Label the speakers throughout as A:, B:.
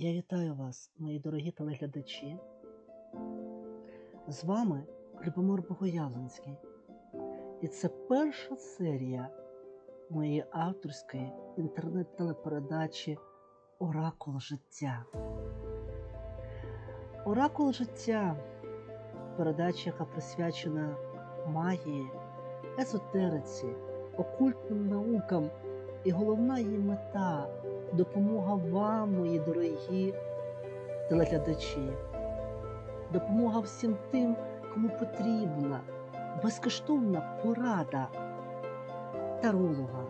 A: Я вітаю вас, мої дорогі телеглядачі. З вами Любомир Богоявленський. І це перша серія моєї авторської інтернет-телепередачі Оракул життя. Оракул життя передача, яка присвячена магії, езотериці, окультним наукам. І головна її мета допомога вам, мої дорогі телеглядачі, допомога всім тим, кому потрібна безкоштовна порада таролога,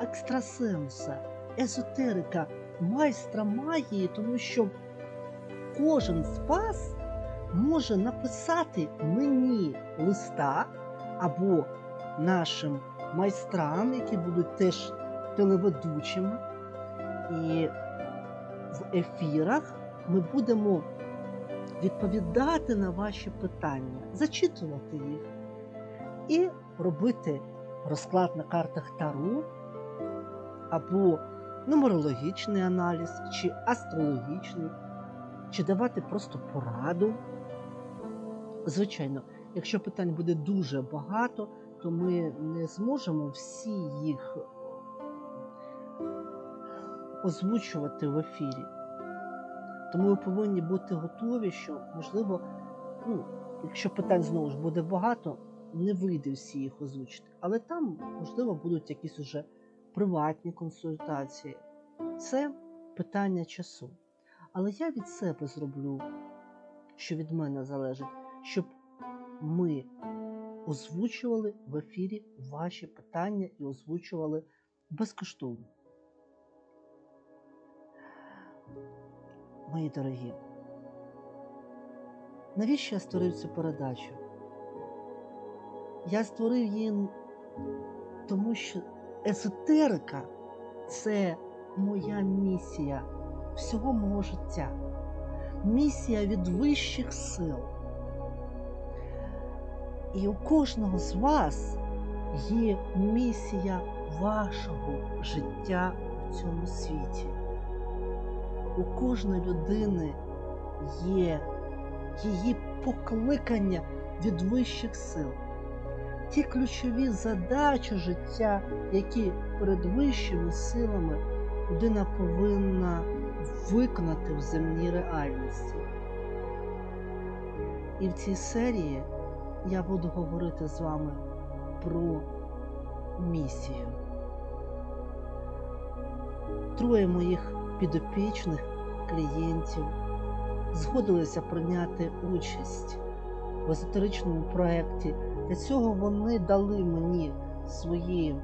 A: екстрасенса, езотерика, майстра магії, тому що кожен з вас може написати мені листа або нашим майстрам, які будуть теж телеведучими. І в ефірах ми будемо відповідати на ваші питання, зачитувати їх і робити розклад на картах Таро або нумерологічний аналіз, чи астрологічний, чи давати просто пораду. Звичайно, якщо питань буде дуже багато, то ми не зможемо всі їх озвучувати в ефірі. Тому ви повинні бути готові, що, можливо, ну, якщо питань знову ж буде багато, не вийде всі їх озвучити. Але там, можливо, будуть якісь уже приватні консультації. Це питання часу. Але я від себе зроблю, що від мене залежить, щоб ми озвучували в ефірі ваші питання і озвучували безкоштовно. Мої дорогі, навіщо я створив цю передачу? Я створив її тому, що езотерика це моя місія всього мого життя, місія від вищих сил. І у кожного з вас є місія вашого життя в цьому світі. У кожної людини є її покликання від вищих сил. Ті ключові задачі життя, які перед вищими силами людина повинна виконати в земній реальності. І в цій серії я буду говорити з вами про місію. Троє моїх підопічних клієнтів згодилися прийняти участь в езотеричному проєкті. Для цього вони дали мені свої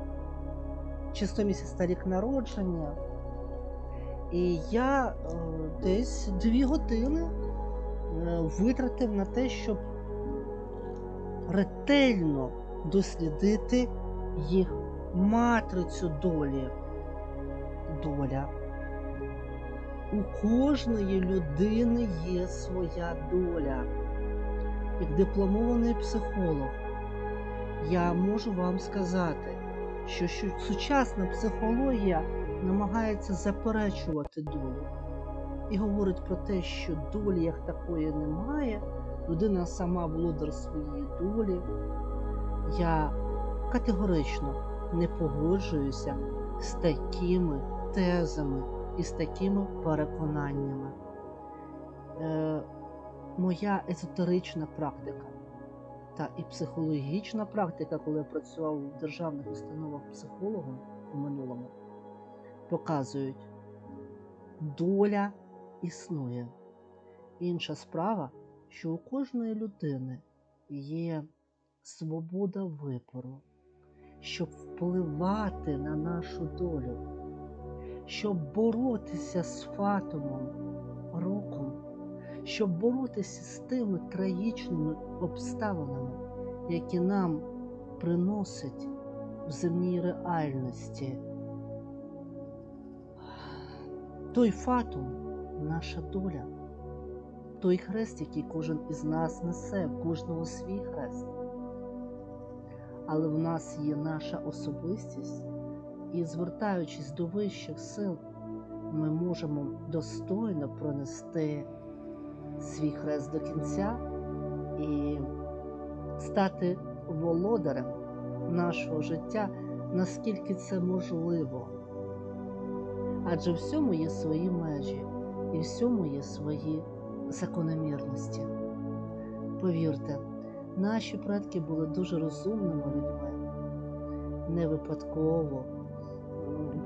A: чисто місяць рік народження. І я е, десь дві години е, витратив на те, щоб ретельно дослідити їх матрицю долі. Доля. У кожної людини є своя доля. Як дипломований психолог, я можу вам сказати, що сучасна психологія намагається заперечувати долю і говорить про те, що долі як такої немає, людина сама володар своєї долі. Я категорично не погоджуюся з такими тезами і з такими переконаннями. Е, Моя езотерична практика та і психологічна практика, коли я працював в державних установах психологом у минулому, показують, доля існує. Інша справа, що у кожної людини є свобода вибору, щоб впливати на нашу долю, щоб боротися з фатумом, роком, щоб боротися з тими трагічними обставинами, які нам приносить в земній реальності. Той фатум наша доля, той хрест, який кожен із нас несе, в кожного свій хрест. Але в нас є наша особистість, і звертаючись до вищих сил, ми можемо достойно пронести свій хрест до кінця і стати володарем нашого життя, наскільки це можливо. Адже всьому є свої межі і всьому є свої закономірності. Повірте, наші предки були дуже розумними людьми, не випадково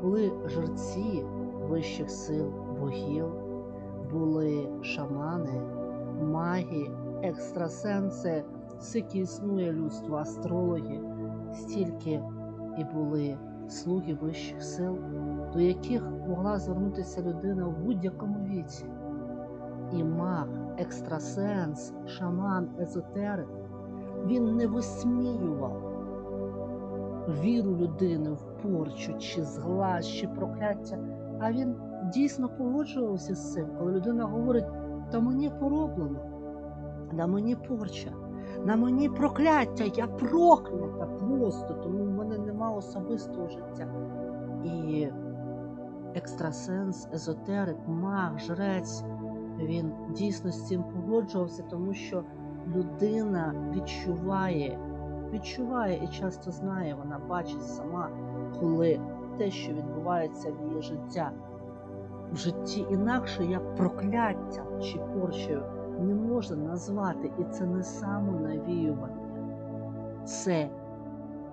A: були жерці вищих сил богів, були шамани, маги, екстрасенси, скільки існує людство, астрологи, стільки і були слуги вищих сил, до яких могла звернутися людина в будь-якому віці. І маг, екстрасенс, шаман, езотерик, він не висміював віру людини в порчу, чи зглаз, чи прокляття, а він дійсно погоджувався з цим, коли людина говорить, та мені пороблено, на мені порча, на мені прокляття, я проклята просто, тому в мене нема особистого життя. І екстрасенс, езотерик, маг, жрець, він дійсно з цим погоджувався, тому що людина відчуває, відчуває і часто знає, вона бачить сама, коли те, що відбувається в її життя, в житті інакше, як прокляттям чи порчею, не можна назвати, і це не самонавіювання, це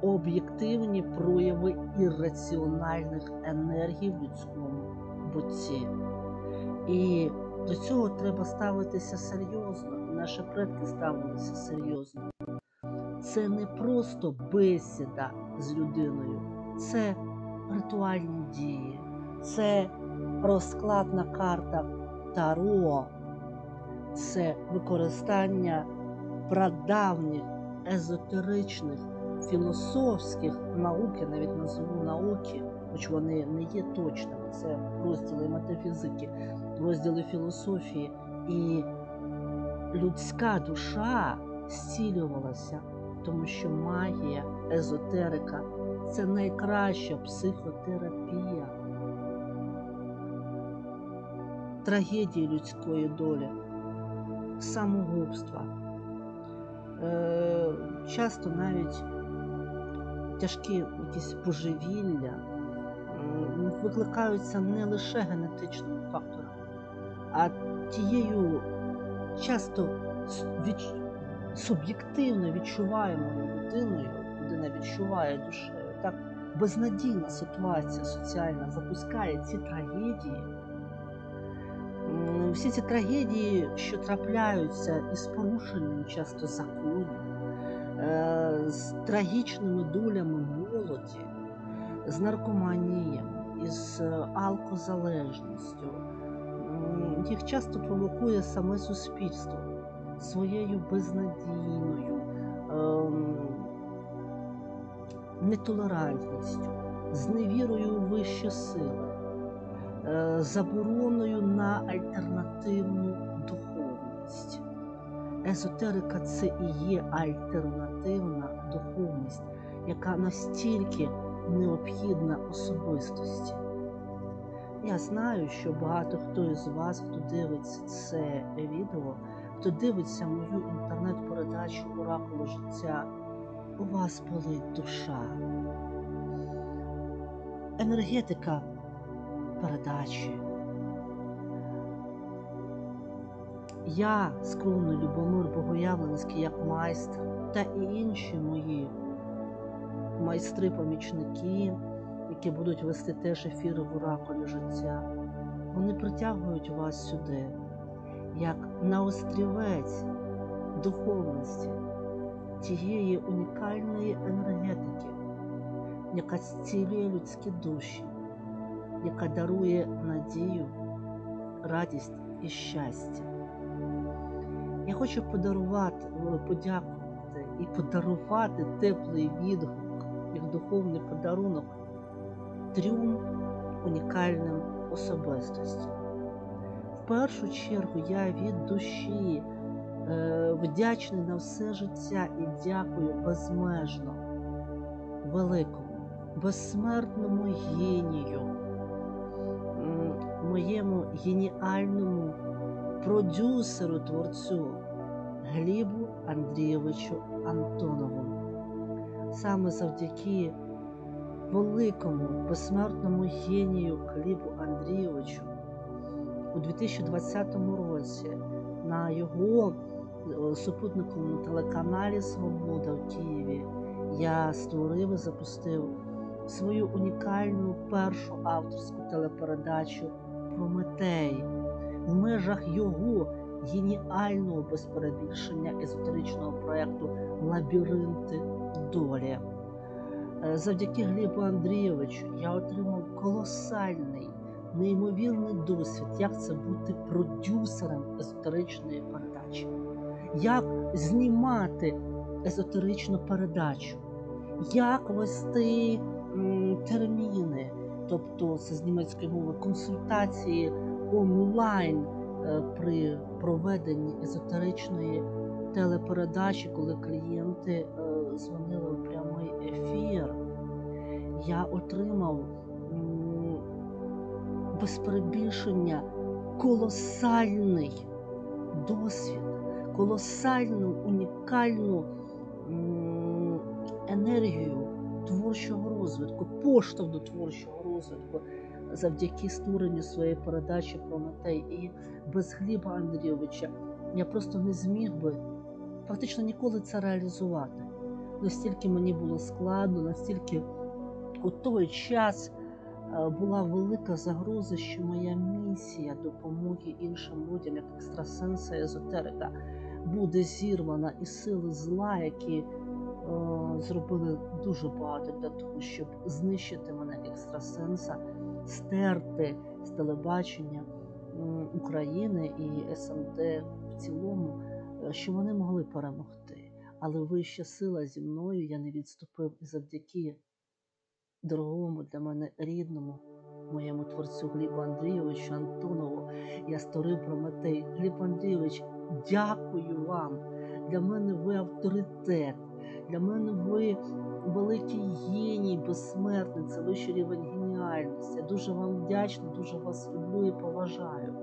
A: об'єктивні прояви ірраціональних енергій в людському бутті. І до цього треба ставитися серйозно. Наші предки ставилися серйозно. Це не просто бесіда з людиною, це ритуальні дії, це розклад на картах Таро, це використання прадавніх езотеричних філософських наук, я навіть назву науки, хоч вони не є точними. Це розділи метафізики, розділи філософії, і людська душа зцілювалася, тому що магія, езотерика це найкраща психотерапія. Трагедії людської долі, самогубства. Е, часто навіть тяжкі якісь божевілля викликаються не лише генетичним фактором, а тією часто суб'єктивно відчуваємою людиною, людина відчуває душею. Так безнадійна ситуація соціальна запускає ці трагедії. Всі ці трагедії, що трапляються із порушенням часто законів, е, з трагічними долями молоді, з наркоманією, із е, алкозалежністю. Їх часто провокує саме суспільство своєю безнадійною, ем, нетолерантністю, зневірою у вищі сили, е, забороною на альтернативну духовність. Езотерика це і є альтернативна духовність, яка настільки необхідна особистості. Я знаю, що багато хто із вас, хто дивиться це відео, хто дивиться мою інтернет-передачу Оракулу життя, у вас болить душа. Енергетика передачі. Я, скромний Любомир Богоявленський, як майстер, та і інші мої майстри-помічники, які будуть вести теж ефіри в оракулі життя, вони притягують вас сюди, як на острівець духовності, тієї унікальної енергетики, яка зцілює людські душі, яка дарує надію, радість і щастя. Я хочу подарувати, е, подякувати і подарувати теплий відгук, як духовний подарунок трьом унікальним особистостям. Першу чергу я від душі е, вдячний на все життя і дякую безмежно великому, безсмертному генію, моєму геніальному продюсеру творцю Глібу Андрійовичу Антонову. Саме завдяки великому безсмертному генію Глібу Андрійовичу у 2020 році на його е, супутниковому телеканалі Свобода в Києві я створив і запустив свою унікальну першу авторську телепередачу Прометей в межах його геніального без перебільшення езотеричного проєкту Лабіринти долі. Е, Завдяки Глібу Андрійовичу я отримав колосальний, неймовірний досвід, як це бути продюсером езотеричної передачі, як знімати езотеричну передачу, як вести терміни, тобто це з німецької мови консультації онлайн е, при проведенні езотеричної телепередачі, коли клієнти е, дзвонили у прямий ефір. Я отримав без перебільшення колосальний досвід, колосальну унікальну енергію творчого розвитку, поштовх до творчого розвитку завдяки створенню своєї передачі Прометей. І без Гліба Андрійовича я просто не зміг би фактично ніколи це реалізувати. Настільки мені було складно, настільки у той час була велика загроза, що моя місія допомоги іншим людям, як екстрасенса і езотерика, буде зірвана і сили зла, які е, зробили дуже багато для того, щоб знищити мене екстрасенса, стерти з телебачення України і СНД в цілому, е, що вони могли перемогти. Але вища сила зі мною я не відступив і завдяки дорогому для мене рідному, моєму творцю Глібу Андрійовичу Антонову, я створив Прометей. Гліб Андрійович, дякую вам. Для мене ви авторитет. Для мене ви великий геній, безсмертний, це вищий рівень геніальності. Я дуже вам вдячна, дуже вас люблю і поважаю.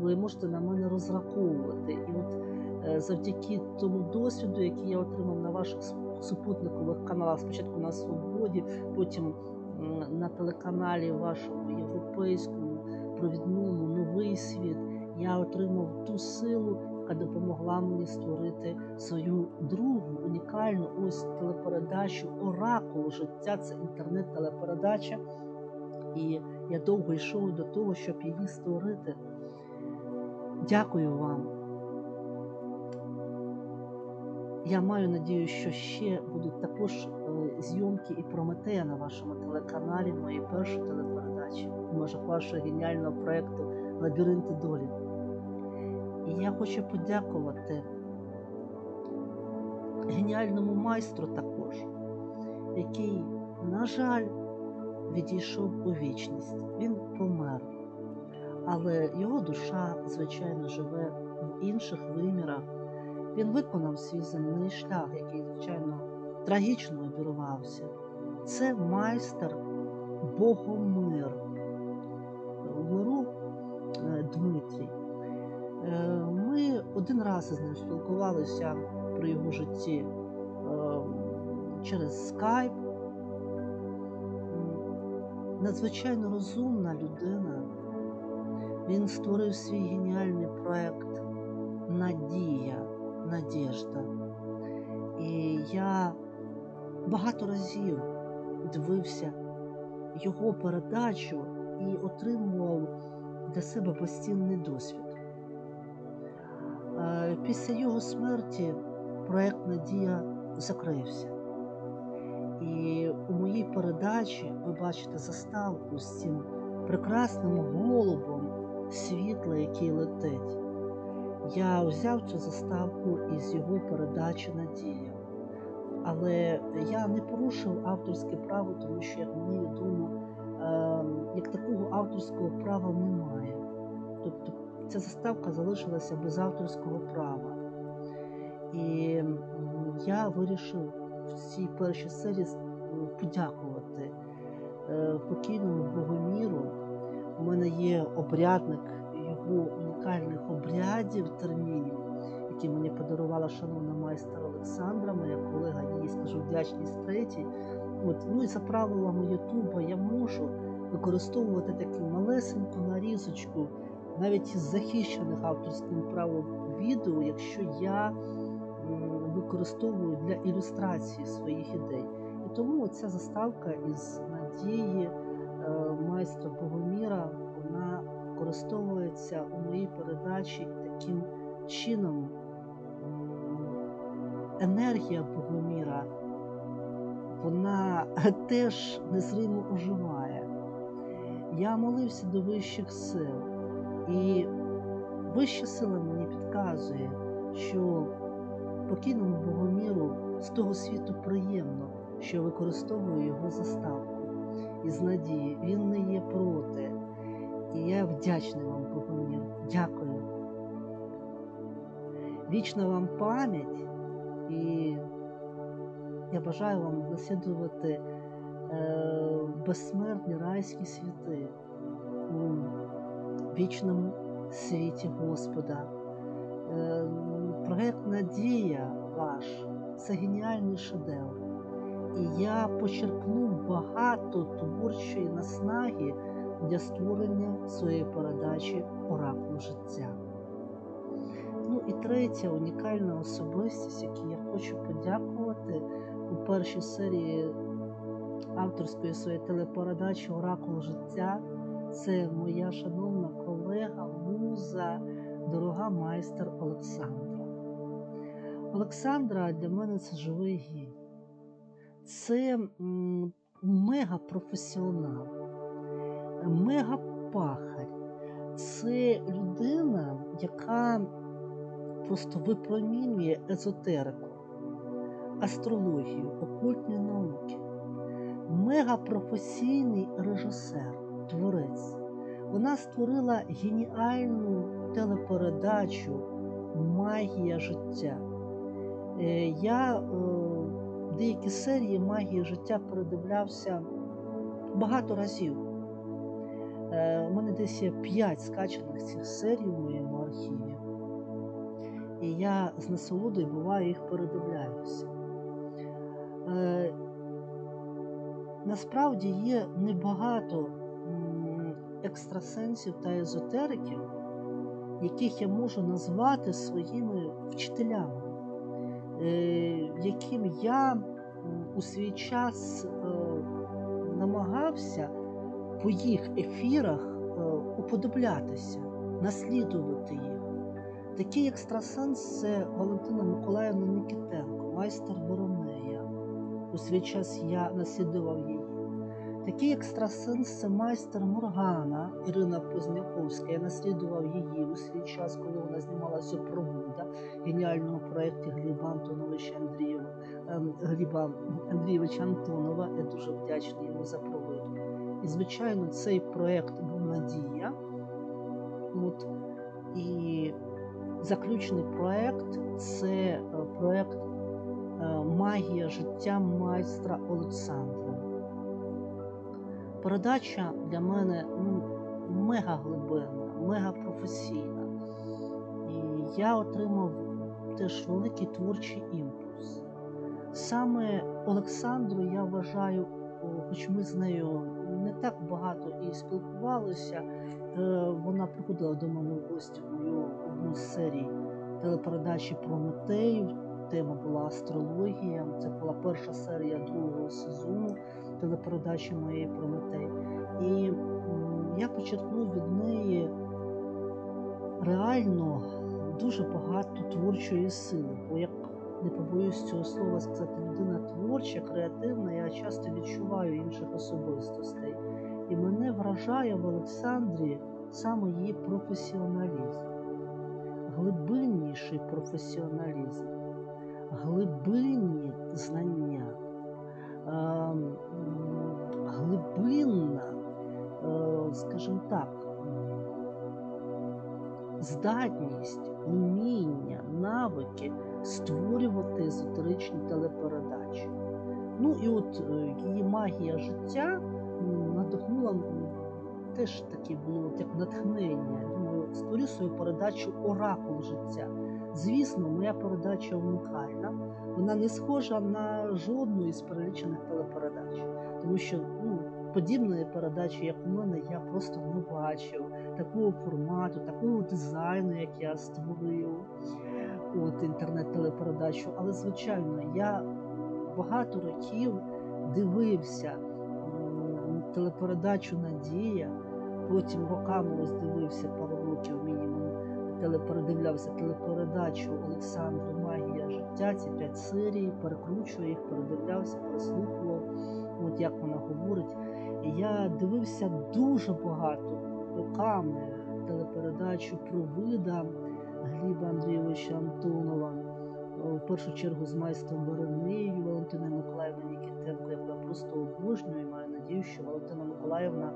A: Ви можете на мене розраховувати. І от е, завдяки тому досвіду, який я отримав на ваших су- супутникових каналах, спочатку на Свободі, потім на телеканалі вашому європейському провідному новий світ, я отримав ту силу, яка допомогла мені створити свою другу унікальну ось телепередачу Оракул життя. Це інтернет-телепередача. І я довго йшов до того, щоб її створити. Дякую вам. Я маю надію, що ще будуть також е, зйомки і Прометея на вашому телеканалі, моїй першої телепередачі, межах вашого геніального проєкту Лабіринти долі. І я хочу подякувати геніальному майстру також, який, на жаль, відійшов у вічність. Він помер. Але його душа, звичайно, живе в інших вимірах. Він виконав свій земний шлях, який, звичайно, трагічно обірвався. Це майстер Богомир миру е, Дмитрій. Е, Ми один раз із ним спілкувалися при його житті е, через скайп. Надзвичайно розумна людина. Він створив свій геніальний проект Надія, Надіжда. І я багато разів дивився його передачу і отримував для себе постійний досвід. Е, Після його смерті проект Надія закрився. І у моїй передачі ви бачите заставку з цим прекрасним голубом світла, який летить. Я взяв цю заставку із його передачі Надія. Але я не порушив авторське право, тому що, як мені відомо, е, як такого авторського права немає. Тобто ця заставка залишилася без авторського права. І я вирішив в цій першій серії подякувати е, покійному Богоміру У мене є обрядник його унікальних обрядів термінів, які мені подарувала шановна майстер Олександра, моя колега, їй скажу вдячність третій. От, ну і за правилами Ютуба я можу використовувати таку малесеньку нарізочку, навіть із захищених авторським правом відео, якщо я використовую для ілюстрації своїх ідей. І тому ця заставка із надії е, майстра Богоміра вона використовується у моїй передачі таким чином. Енергія Богоміра вона теж незримо оживає. Я молився до вищих сил, і вища сила мені підказує, що покійному Богоміру з того світу приємно, що використовую його заставку із надії. Він не є проти. І я вдячний вам, Богомір. Дякую. Вічна вам пам'ять, і я бажаю вам наслідувати е, безсмертні райські світи у вічному світі Господа. Е, проект Надія ваш це геніальний шедевр. І я почерпнув багато творчої наснаги для створення своєї передачі Оракул життя. Ну і третя унікальна особистість, якій я хочу подякувати у першій серії авторської своєї телепередачі Оракул життя. Це моя шановна колега, муза, дорога майстер Олександра. Олександра для мене це живий гінь. Це мегапрофесіонал, мегапахарь. Це людина, яка просто випромінює езотерику, астрологію, окультні науки, мегапрофесійний режисер, творець. Вона створила геніальну телепередачу Магія життя. Е, Я е, деякі серії магії життя передивлявся багато разів. Е, У мене десь є 5 скачаних цих серій у моєму архіві. І я з насолодою буває їх передивляюся. Е, Насправді є небагато екстрасенсів та езотериків, яких я можу назвати своїми вчителями, е, яким я у свій час намагався по їх ефірах е, уподоблятися, наслідувати їх. Такий екстрасенс це Валентина Миколаївна Нікітенко, майстер Боромея. У свій час я наслідував її. Такий екстрасенс це майстер Моргана Ірина Позняковська. Я наслідував її у свій час, коли вона знімалася «Пробуда» геніальному проєкті Гліба Антоновича Андрієва, ем, Гліба Андрійовича Антонова. Я дуже вдячний йому за проводу. І, звичайно, цей проєкт був Надія. От, і заключний проєкт це е, проєкт е, Магія життя майстра Олександра. Передача для мене ну, мега глибинна, мега професійна. І я отримав теж великий творчий імпульс. Саме Олександру я вважаю, хоч ми з нею не так багато і спілкувалися, е, вона приходила до мене в гості в мою одну з серій телепередачі про Метеїв. Тема була астрологія. Це була перша серія другого сезону телепередачі моєї Прометей. І я почерпнув від неї реально дуже багато творчої сили. Бо як не побоюсь цього слова сказати, людина творча, креативна, я часто відчуваю інших особистостей. І мене вражає в Олександрі саме її професіоналізм, глибинніший професіоналізм, глибинні знання, ем, глибинна, е, скажімо так, здатність, уміння, навики створювати езотеричні телепередачі. Ну і от е, її магія життя надихнула теж таке було як натхнення. Думаю, створю свою передачу Оракул життя. Звісно, моя передача унікальна. Вона не схожа на жодну із перелічених телепередач, тому що ну, подібної передачі, як у мене, я просто не бачив такого формату, такого дизайну, як я створив от інтернет-телепередачу. Але звичайно, я багато років дивився телепередачу Надія. Потім роками ось дивився пару років мінімум. Телепередивлявся телепередачу Олександру Магія життя. Ці п'ять серій, перекручував їх, передивлявся, переслухував, от як вона говорить. Я дивився дуже багато роками телепередачу про вида Гліба Андрійовича Антонова. В першу чергу з майстром Веренею Валентиною Миколаївною Нікітенко, яку я просто обожнюю і маю надію, що Валентина Миколаївна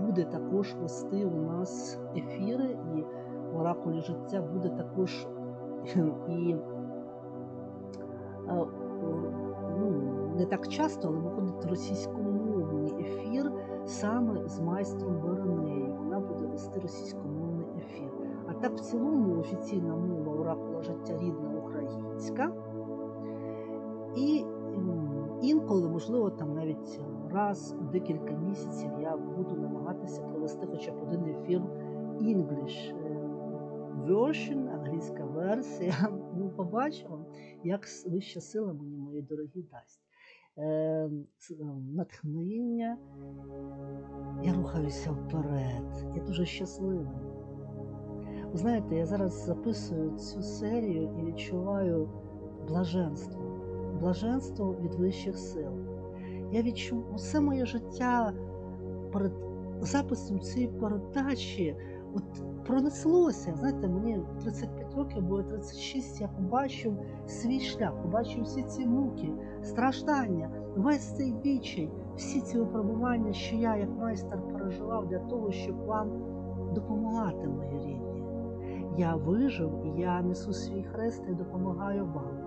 A: буде також вести у нас ефіри, і в оракулі життя буде також і е, ну, не так часто, але виходить російськомовний ефір саме з майстром Веренею. Вона буде вести російськомовний ефір. А так в цілому офіційна мова оракула життя рідна українська. І інколи, можливо, там навіть раз у декілька місяців я буду намагатися провести хоча б один ефір English version, англійська версія. Ну, побачимо, як вища сила мені, мої дорогі, дасть. Е, е, натхнення. Я рухаюся вперед. Я дуже щасливий. Ви знаєте, я зараз записую цю серію і відчуваю блаженство. Блаженство від вищих сил. Я відчув усе моє життя перед записом цієї передачі. От пронеслося. Знаєте, мені 35 років, було 36, я побачив свій шлях, побачив всі ці муки, страждання, весь цей відчай, всі ці випробування, що я як майстер переживав для того, щоб вам допомагати, мої рідні. Я вижив я несу свій хрест і допомагаю вам.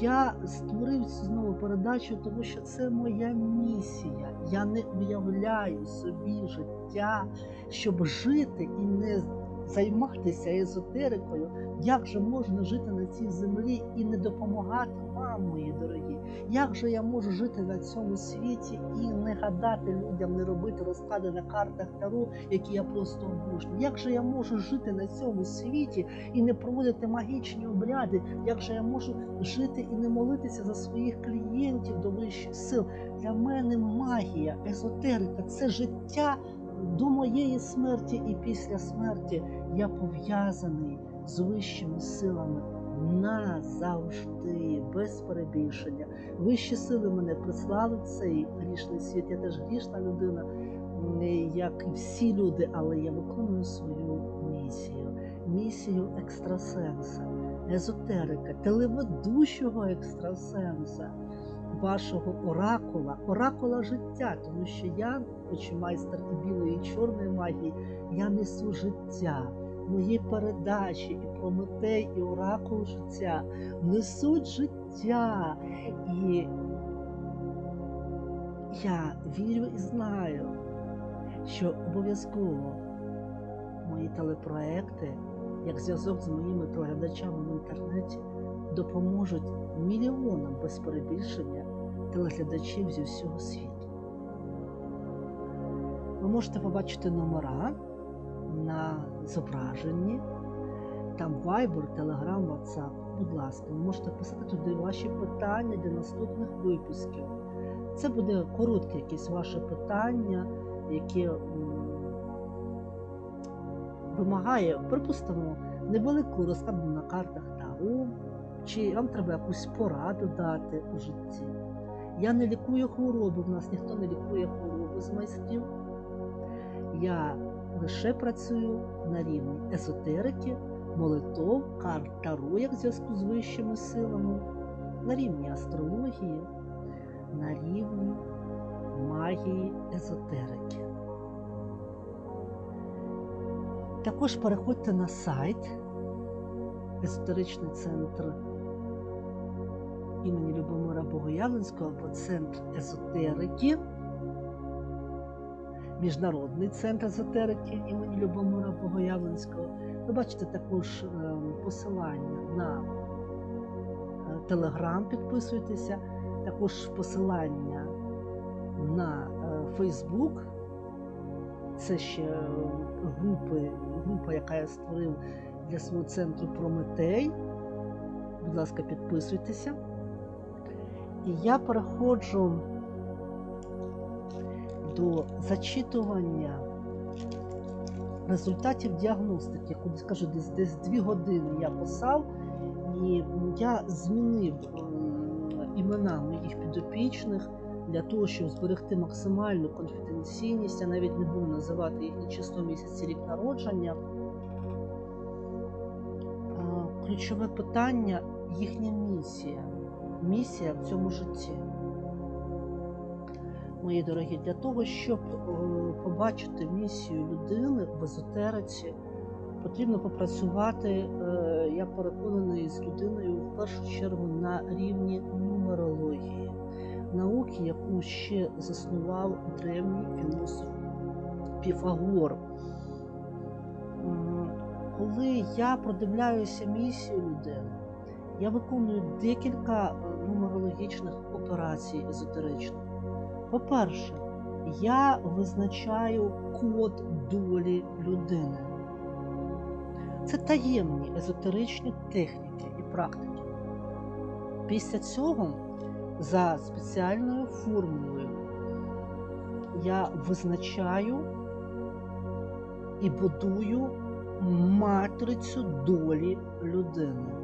A: Я створив цю знову передачу, тому що це моя місія. Я не уявляю собі життя, щоб жити і не займатися езотерикою. Як же можна жити на цій землі і не допомагати вам, мої дорогі? Як же я можу жити на цьому світі і не гадати людям, не робити розклади на картах Таро, які я просто обожнюю? Як же я можу жити на цьому світі і не проводити магічні обряди? Як же я можу жити і не молитися за своїх клієнтів до вищих сил? Для мене магія, езотерика це життя до моєї смерті і після смерті. Я пов'язаний з вищими силами назавжди, без перебільшення. Вищі сили мене прислали в цей грішний світ. Я теж грішна людина, як і всі люди, але я виконую свою місію. Місію екстрасенса, езотерика, телеведучого екстрасенса, вашого оракула, оракула життя, тому що я, хоч майстер і білої, і чорної магії, я несу життя. Мої передачі і Прометей, і оракул життя несуть життя. І я вірю і знаю, що обов'язково мої телепроекти, як зв'язок з моїми телеглядачами в інтернеті, допоможуть мільйонам без перебільшення телеглядачів зі всього світу. Ви можете побачити номера на зображенні, там Viber, Telegram, WhatsApp. Будь ласка, ви можете писати туди ваші питання для наступних випусків. Це буде коротке якесь ваше питання, яке вимагає, припустимо, невелику розкладу на картах Таро, чи вам треба якусь пораду дати у житті. Я не лікую хвороби, в нас ніхто не лікує хвороби з майстрів. Я лише працюю на рівні езотерики, молитов, карт Таро, як зв'язку з вищими силами, на рівні астрології, на рівні магії езотерики. Також переходьте на сайт Езотеричний центр імені Любомира Богоявленського або Центр езотерики. Міжнародний центр езотерики імені Любомира Богоявленського. Ви бачите також е, посилання на Телеграм, підписуйтеся, також посилання на Фейсбук. Це ще групи, група, яка я створив для свого центру Прометей. Будь ласка, підписуйтеся. І я переходжу до зачитування результатів діагностики. Куди скажу, десь десь дві години я писав, і я змінив імена моїх підопічних для того, щоб зберегти максимальну конфіденційність. Я навіть не буду називати їхнє число місяці рік народження. Ключове питання їхня місія. Місія в цьому житті. Мої дорогі, для того, щоб побачити місію людини в езотериці, потрібно попрацювати, я переконаний, з людиною в першу чергу на рівні нумерології, науки, яку ще заснував древній філософ Піфагор. Коли я продивляюся місію людини, я виконую декілька нумерологічних операцій езотеричних. По-перше, я визначаю код долі людини. Це таємні езотеричні техніки і практики. Після цього, за спеціальною формулою, я визначаю і будую матрицю долі людини.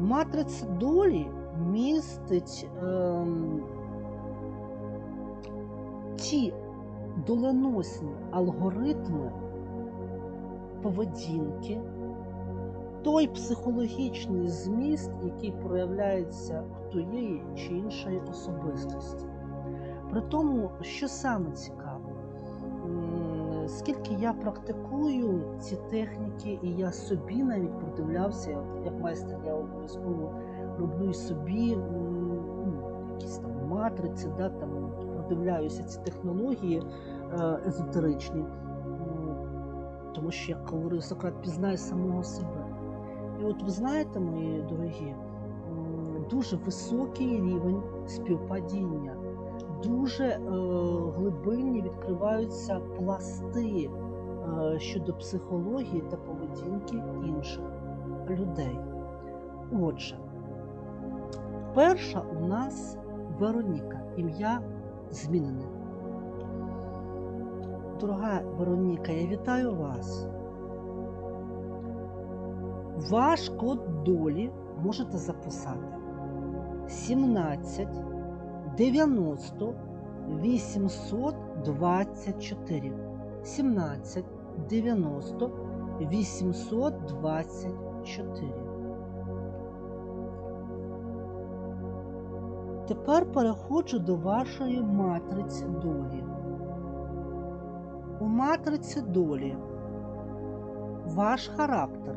A: Матриця долі містить ем, ті доленосні алгоритми поведінки, той психологічний зміст, який проявляється в тієї чи іншої особистості. При тому, що саме цікаво, скільки я практикую ці техніки, і я собі навіть продивлявся, як майстер, я обов'язково роблю і собі ну, якісь там матриці, да, там, продивляюся ці технології езотеричні, тому що, як говорив Сократ, пізнай самого себе. І от ви знаєте, мої дорогі, дуже високий рівень співпадіння дуже е, глибинні відкриваються пласти е, щодо психології та поведінки інших людей. Отже, перша у нас Вероніка, ім'я змінене. Дорога Вероніка, я вітаю вас. Ваш код долі можете записати 17. 90 824 17 90 824. Тепер переходжу до вашої матриці долі. У матриці долі ваш характер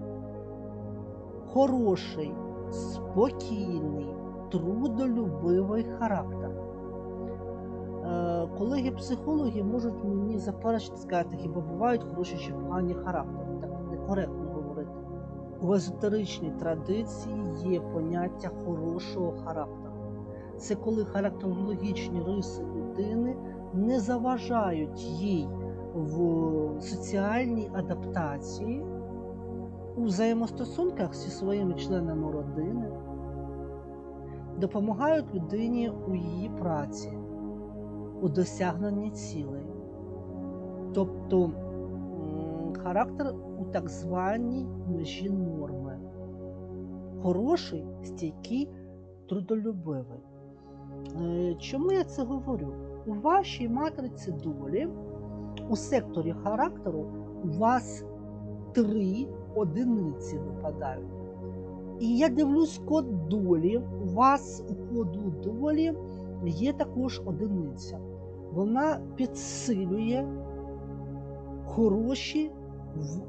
A: хороший, спокійний, трудолюбивий характер. Колеги-психологи можуть мені заперечити сказати, хіба бувають хороші чи погані характери. Так некоректно говорити. У езотеричній традиції є поняття хорошого характеру. Це коли характерологічні риси людини не заважають їй в соціальній адаптації, у взаємостосунках зі своїми членами родини, допомагають людині у її праці, у досягненні цілей. Тобто характер у так званій межі норми. Хороший, стійкий, трудолюбивий. Е, чому я це говорю? У вашій матриці долі, у секторі характеру, у вас три одиниці випадають. І я дивлюсь код долі. У вас у коду долі є також одиниця. Вона підсилює хороші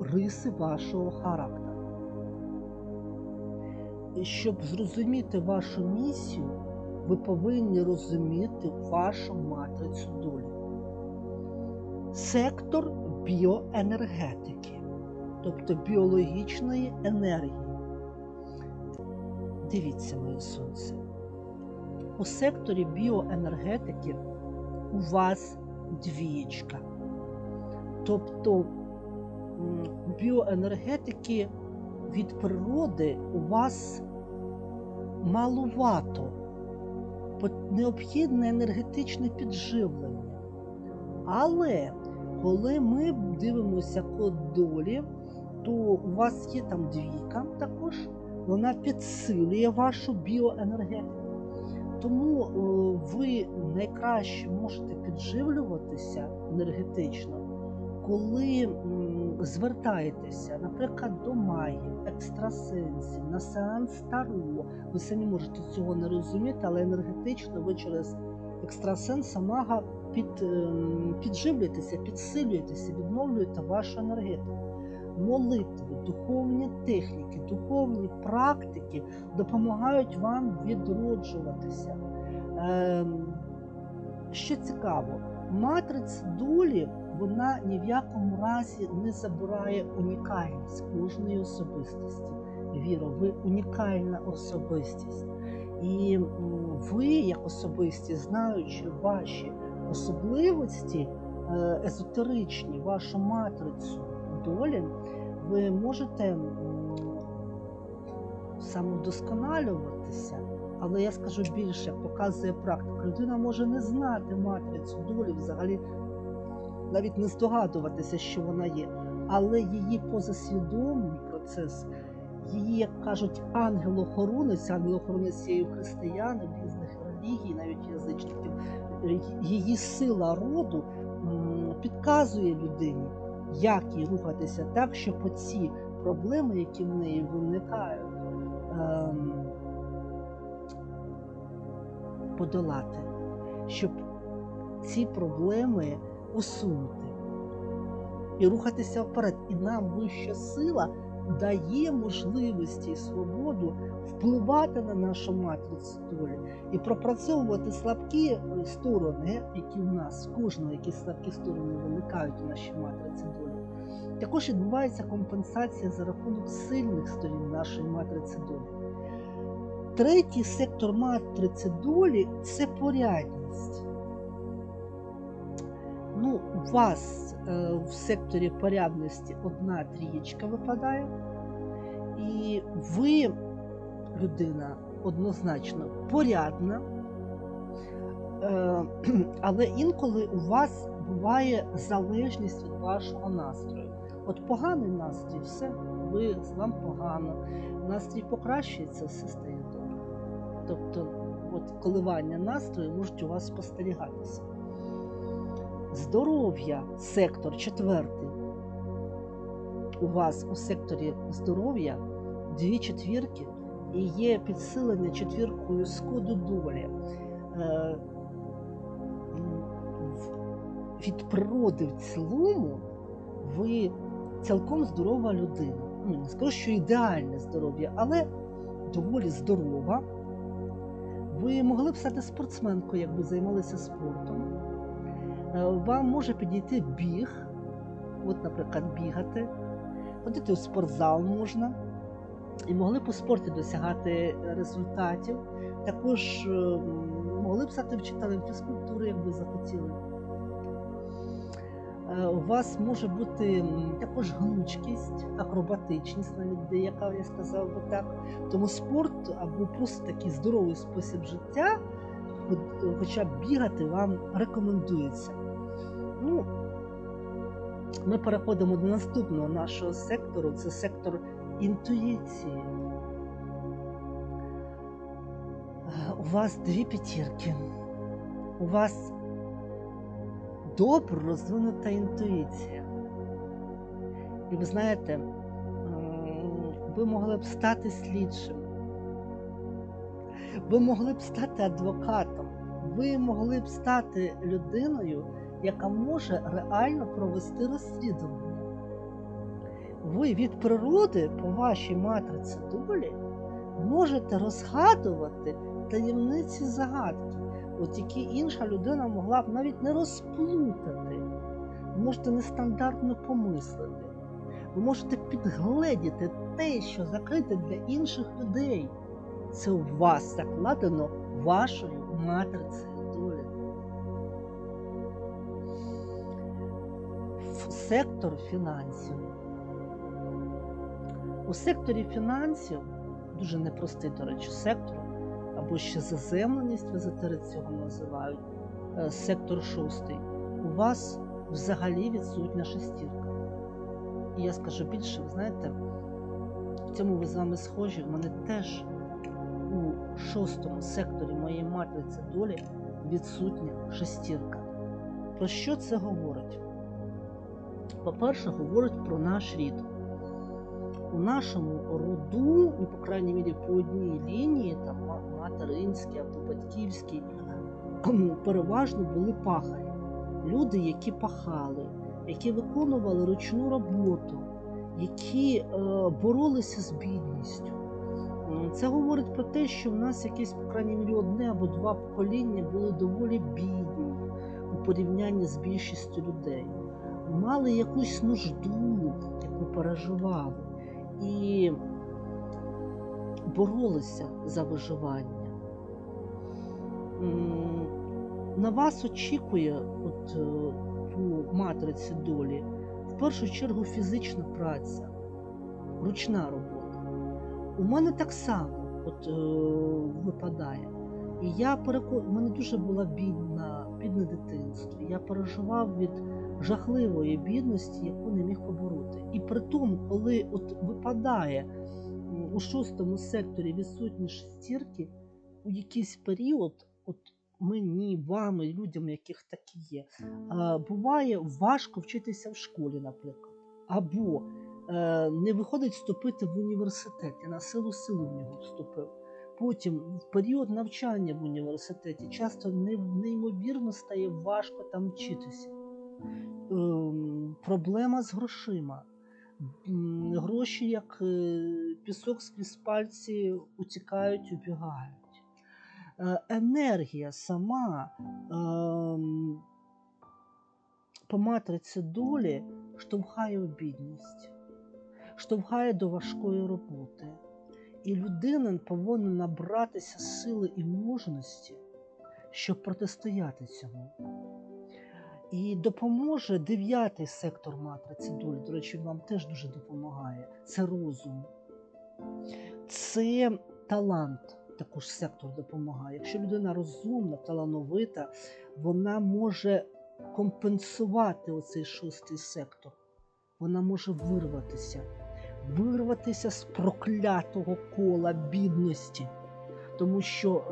A: риси вашого характеру. І щоб зрозуміти вашу місію, ви повинні розуміти вашу матрицю долі. сектор біоенергетики, тобто біологічної енергії. Дивіться, моє сонце. У секторі біоенергетики у вас двієчка. Тобто біоенергетики від природи у вас малувато. Необхідне енергетичне підживлення. Але коли ми дивимося код долі, то у вас є там двійка також, вона підсилює вашу біоенергетику. Тому е, ви найкраще можете підживлюватися енергетично, коли звертаєтеся, наприклад, до магів, екстрасенсів, на сеанс Таро. Ви самі можете цього не розуміти, але енергетично ви через екстрасенса мага під, ем, підживлюєтеся, підсилюєтеся, відновлюєте вашу енергетику. Молитви, духовні техніки, духовні практики допомагають вам відроджуватися. Ем, що цікаво, матриця долі вона ні в якому разі не забирає унікальність кожної особистості. Віро, ви унікальна особистість. І ви, як особистість, знаючи ваші особливості е, езотеричні, вашу матрицю долі, ви можете м, самовдосконалюватися. Але я скажу більше, показує практика. Людина може не знати матрицю долі, взагалі навіть не здогадуватися, що вона є. Але її позасвідомий процес, її, як кажуть, ангел-охоронець, ангел-охоронець є і у християн, і в різних релігій, навіть язичників, її сила роду підказує людині, як їй рухатися так, щоб оці проблеми, які в неї виникають, ем, подолати, щоб ці проблеми усунути і рухатися вперед. І нам вища сила дає можливості і свободу впливати на нашу матрицю долі і пропрацьовувати слабкі сторони, які в нас, в кожного які слабкі сторони виникають у нашій матриці долі. Також відбувається компенсація за рахунок сильних сторін нашої матриці долі. Третій сектор матриці долі це порядність. Ну, у вас е, в секторі порядності одна трієчка випадає, і ви, людина, однозначно порядна, е, але інколи у вас буває залежність від вашого настрою. От поганий настрій, все, ви вам погано, настрій покращується, все стає добре. Тобто, от коливання настрою можуть у вас спостерігатися. Здоров'я, сектор четвертий. У вас у секторі здоров'я дві четвірки і є підсилення четвіркою з коду долі. Е, Від природи в цілому ви цілком здорова людина. Ну, не скажу, що ідеальне здоров'я, але доволі здорова. Ви могли б стати спортсменкою, якби займалися спортом. Е, Вам може підійти біг, от, наприклад, бігати, ходити у спортзал можна, і могли б у спорті досягати результатів. Також е, могли б стати вчителем фізкультури, якби захотіли. Е, У вас може бути також гнучкість, акробатичність, навіть деяка, я сказав би так. Тому спорт або просто такий здоровий спосіб життя, хоча б бігати вам рекомендується. Ну, ми переходимо до наступного нашого сектору. Це сектор інтуїції. У вас дві п'ятірки. У вас добре розвинута інтуїція. І ви знаєте, ви могли б стати слідчим. Ви могли б стати адвокатом. Ви могли б стати людиною, яка може реально провести розслідування. Ви від природи, по вашій матриці долі, можете розгадувати таємниці загадки, от які інша людина могла б навіть не розплутати, ви можете нестандартно помислити. Ви можете підгледіти те, що закрите для інших людей. Це у вас закладено вашою матрицею долі. Сектор фінансів. У секторі фінансів дуже непростий, до речі, сектор, або ще заземленість в езотериці його називають, е, сектор шостий. У вас взагалі відсутня шестірка. І я скажу більше, ви знаєте, в цьому ви з вами схожі. У мене теж у шостому секторі моєї матриці долі відсутня шестірка. Про що це говорить? По-перше, говорить про наш рід. У нашому роду, ну, по крайній мірі, по одній лінії, там ма- материнській або батьківській, переважно були пахарі. Люди, які пахали, які виконували ручну роботу, які е, боролися з бідністю. Це говорить про те, що в нас якесь, по крайній мірі, одне або два покоління були доволі бідні у порівнянні з більшістю людей. Мали якусь нужду, яку переживали, і боролися за виживання. На вас очікує от, е, у матриці долі в першу чергу фізична праця, ручна робота. У мене так само от, е, випадає. І я переконаний, у мене дуже була бідна, бідне дитинство. Я переживав від жахливої бідності, яку не міг побороти. І при тому, коли от випадає у шостому секторі відсутні шестірки, у якийсь період, от мені, вам, людям, яких такі є, буває важко вчитися в школі, наприклад. Або е, не виходить вступити в університет. Я на силу силу в нього вступив. Потім в період навчання в університеті часто неймовірно стає важко там вчитися. Ем, проблема з грошима. Гроші, як е, пісок скрізь пальці, утікають, убігають. Е, Енергія сама ем, по матриці долі штовхає у бідність, штовхає до важкої роботи. І людина повинна набратися сили і мужності, щоб протистояти цьому. І допоможе дев'ятий сектор матриці долі. До речі, він вам теж дуже допомагає. Це розум, це талант. Також сектор допомагає. Якщо людина розумна, талановита, вона може компенсувати оцей шостий сектор. Вона може вирватися, вирватися з проклятого кола бідності. Тому що е,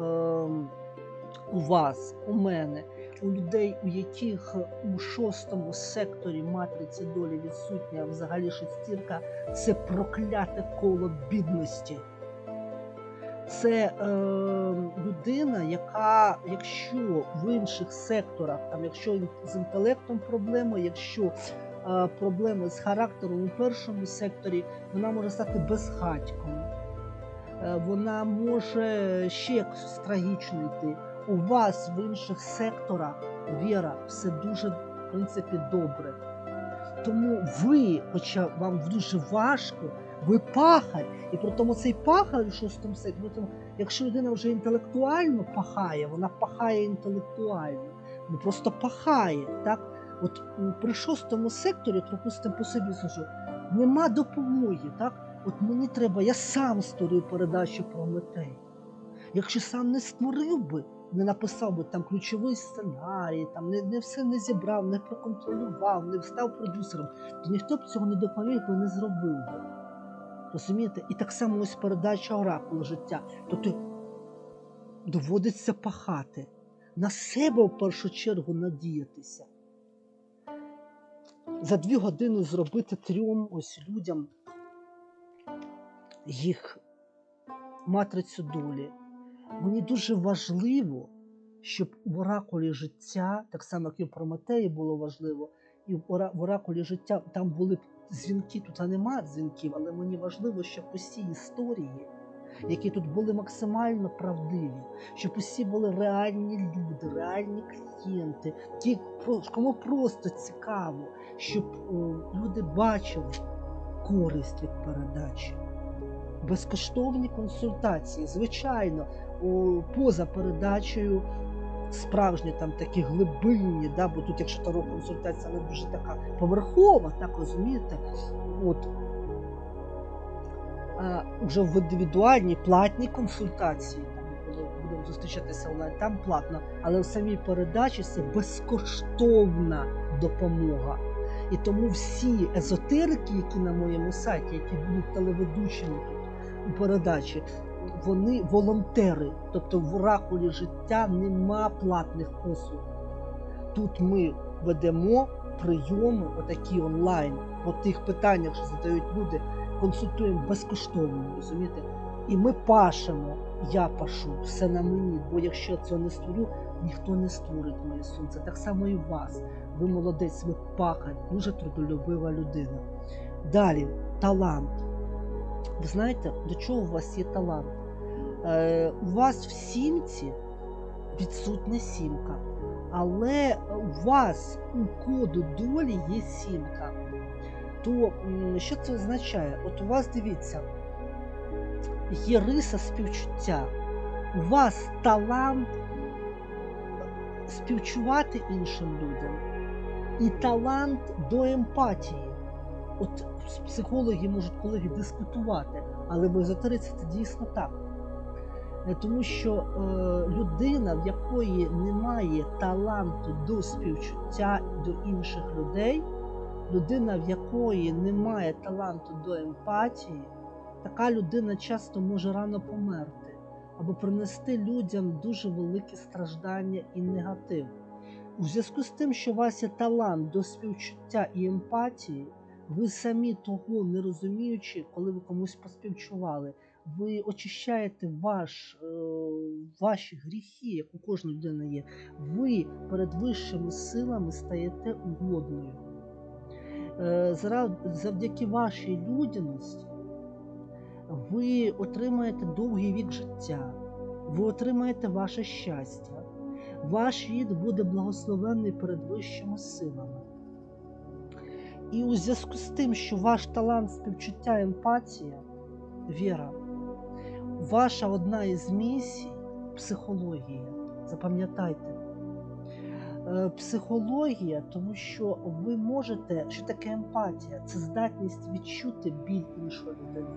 A: у вас, у мене, у людей, у яких у шостому секторі матриці долі відсутня взагалі шестірка, це прокляте коло бідності. Це е, людина, яка, якщо в інших секторах, там, якщо з інтелектом проблеми, якщо е, проблеми з характером у першому секторі, вона може стати безхатьком. Е, вона може ще якось трагічно йти. У вас в інших секторах віра, все дуже в принципі добре. Тому ви, хоча вам дуже важко, ви пахар, і при тому цей пахар у шостому секторі, якщо людина вже інтелектуально пахає, вона пахає інтелектуально, не просто пахає. Так? От при шостому секторі, от, припустимо, по собі скажу, нема допомоги. Так? От мені треба, я сам створив передачу про Метей. Якщо сам не створив би, не написав би там ключовий сценарій, там не, не все не зібрав, не проконтролював, не став продюсером, то ніхто б цього не допоміг би, не зробив би. Розумієте? І так само ось передача оракулу життя. Тобто доводиться пахати, на себе в першу чергу надіятися. За дві години зробити трьом ось людям їх матрицю долі. Мені дуже важливо, щоб в оракулі життя, так само як і в Прометеї було важливо, і в ора- оракулі життя там були б дзвінки, тут нема дзвінків, але мені важливо, щоб усі історії які тут були максимально правдиві, щоб усі були реальні люди, реальні клієнти, ті, кому просто цікаво, щоб люди бачили користь від передачі. Безкоштовні консультації, звичайно, о, поза передачею. Справжні там такі глибинні, да, бо тут, якщо таро консультація не дуже така поверхова, так розумієте, от. А, вже в індивідуальній платній консультації, коли будемо зустрічатися онлайн, там платно, але в самій передачі це безкоштовна допомога. І тому всі езотерики, які на моєму сайті, які будуть телеведучими тут у передачі, вони волонтери. Тобто в оракулі життя нема платних послуг. Тут ми ведемо прийоми, отакі онлайн, по тих питаннях, що задають люди, консультуємо безкоштовно, розумієте? І ми пашемо, я пашу, все на мені, бо якщо я цього не створю, ніхто не створить моє сонце. Так само і вас. Ви молодець, ви пахать, дуже трудолюбива людина. Далі, талант. Ви знаєте, до чого у вас є талант? Е, у вас в сімці відсутня сімка, але у вас у коду долі є сімка. То що це означає? От у вас дивіться, є риса співчуття. У вас талант співчувати іншим людям і талант до емпатії. От психологи можуть колеги дискутувати, але в езотериці це дійсно так. Е, Тому що е, людина, в якої немає таланту до співчуття до інших людей, людина, в якої немає таланту до емпатії, така людина часто може рано померти або принести людям дуже великі страждання і негатив. У зв'язку з тим, що у вас є талант до співчуття і емпатії, ви самі того не розуміючи, коли ви комусь поспівчували, ви очищаєте ваш, е, ваші гріхи, як у кожної людини є. Ви перед вищими силами стаєте угодною. Е, завдяки вашій людяності ви отримаєте довгий вік життя, ви отримаєте ваше щастя, ваш рід буде благословенний перед вищими силами. І у зв'язку з тим, що ваш талант співчуття емпатія, віра, ваша одна із місій психологія. Запам'ятайте. Е, Психологія, тому що ви можете, що таке емпатія? Це здатність відчути біль іншої людини,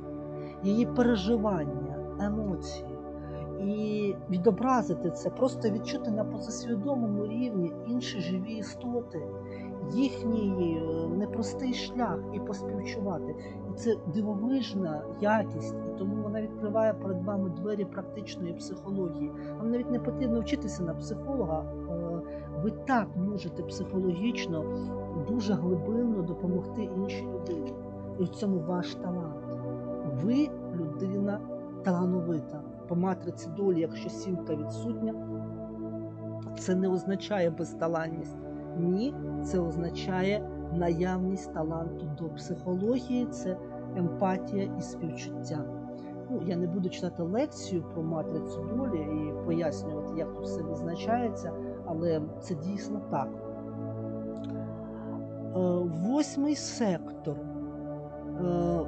A: її переживання, емоції. І відобразити це, просто відчути на позасвідомому рівні інші живі істоти, їхній е, непростий шлях і поспівчувати. І це дивовижна якість, і тому вона відкриває перед вами двері практичної психології. Вам навіть не потрібно вчитися на психолога. е, Ви так можете психологічно дуже глибинно допомогти іншій людині. І в цьому ваш талант. Ви людина талановита. По матриці долі, якщо сімка відсутня, це не означає безталанність. Ні, це означає наявність таланту до психології, це емпатія і співчуття. Ну, я не буду читати лекцію про матрицю долі і пояснювати, як тут все визначається, але це дійсно так. Е, Восьмий сектор е,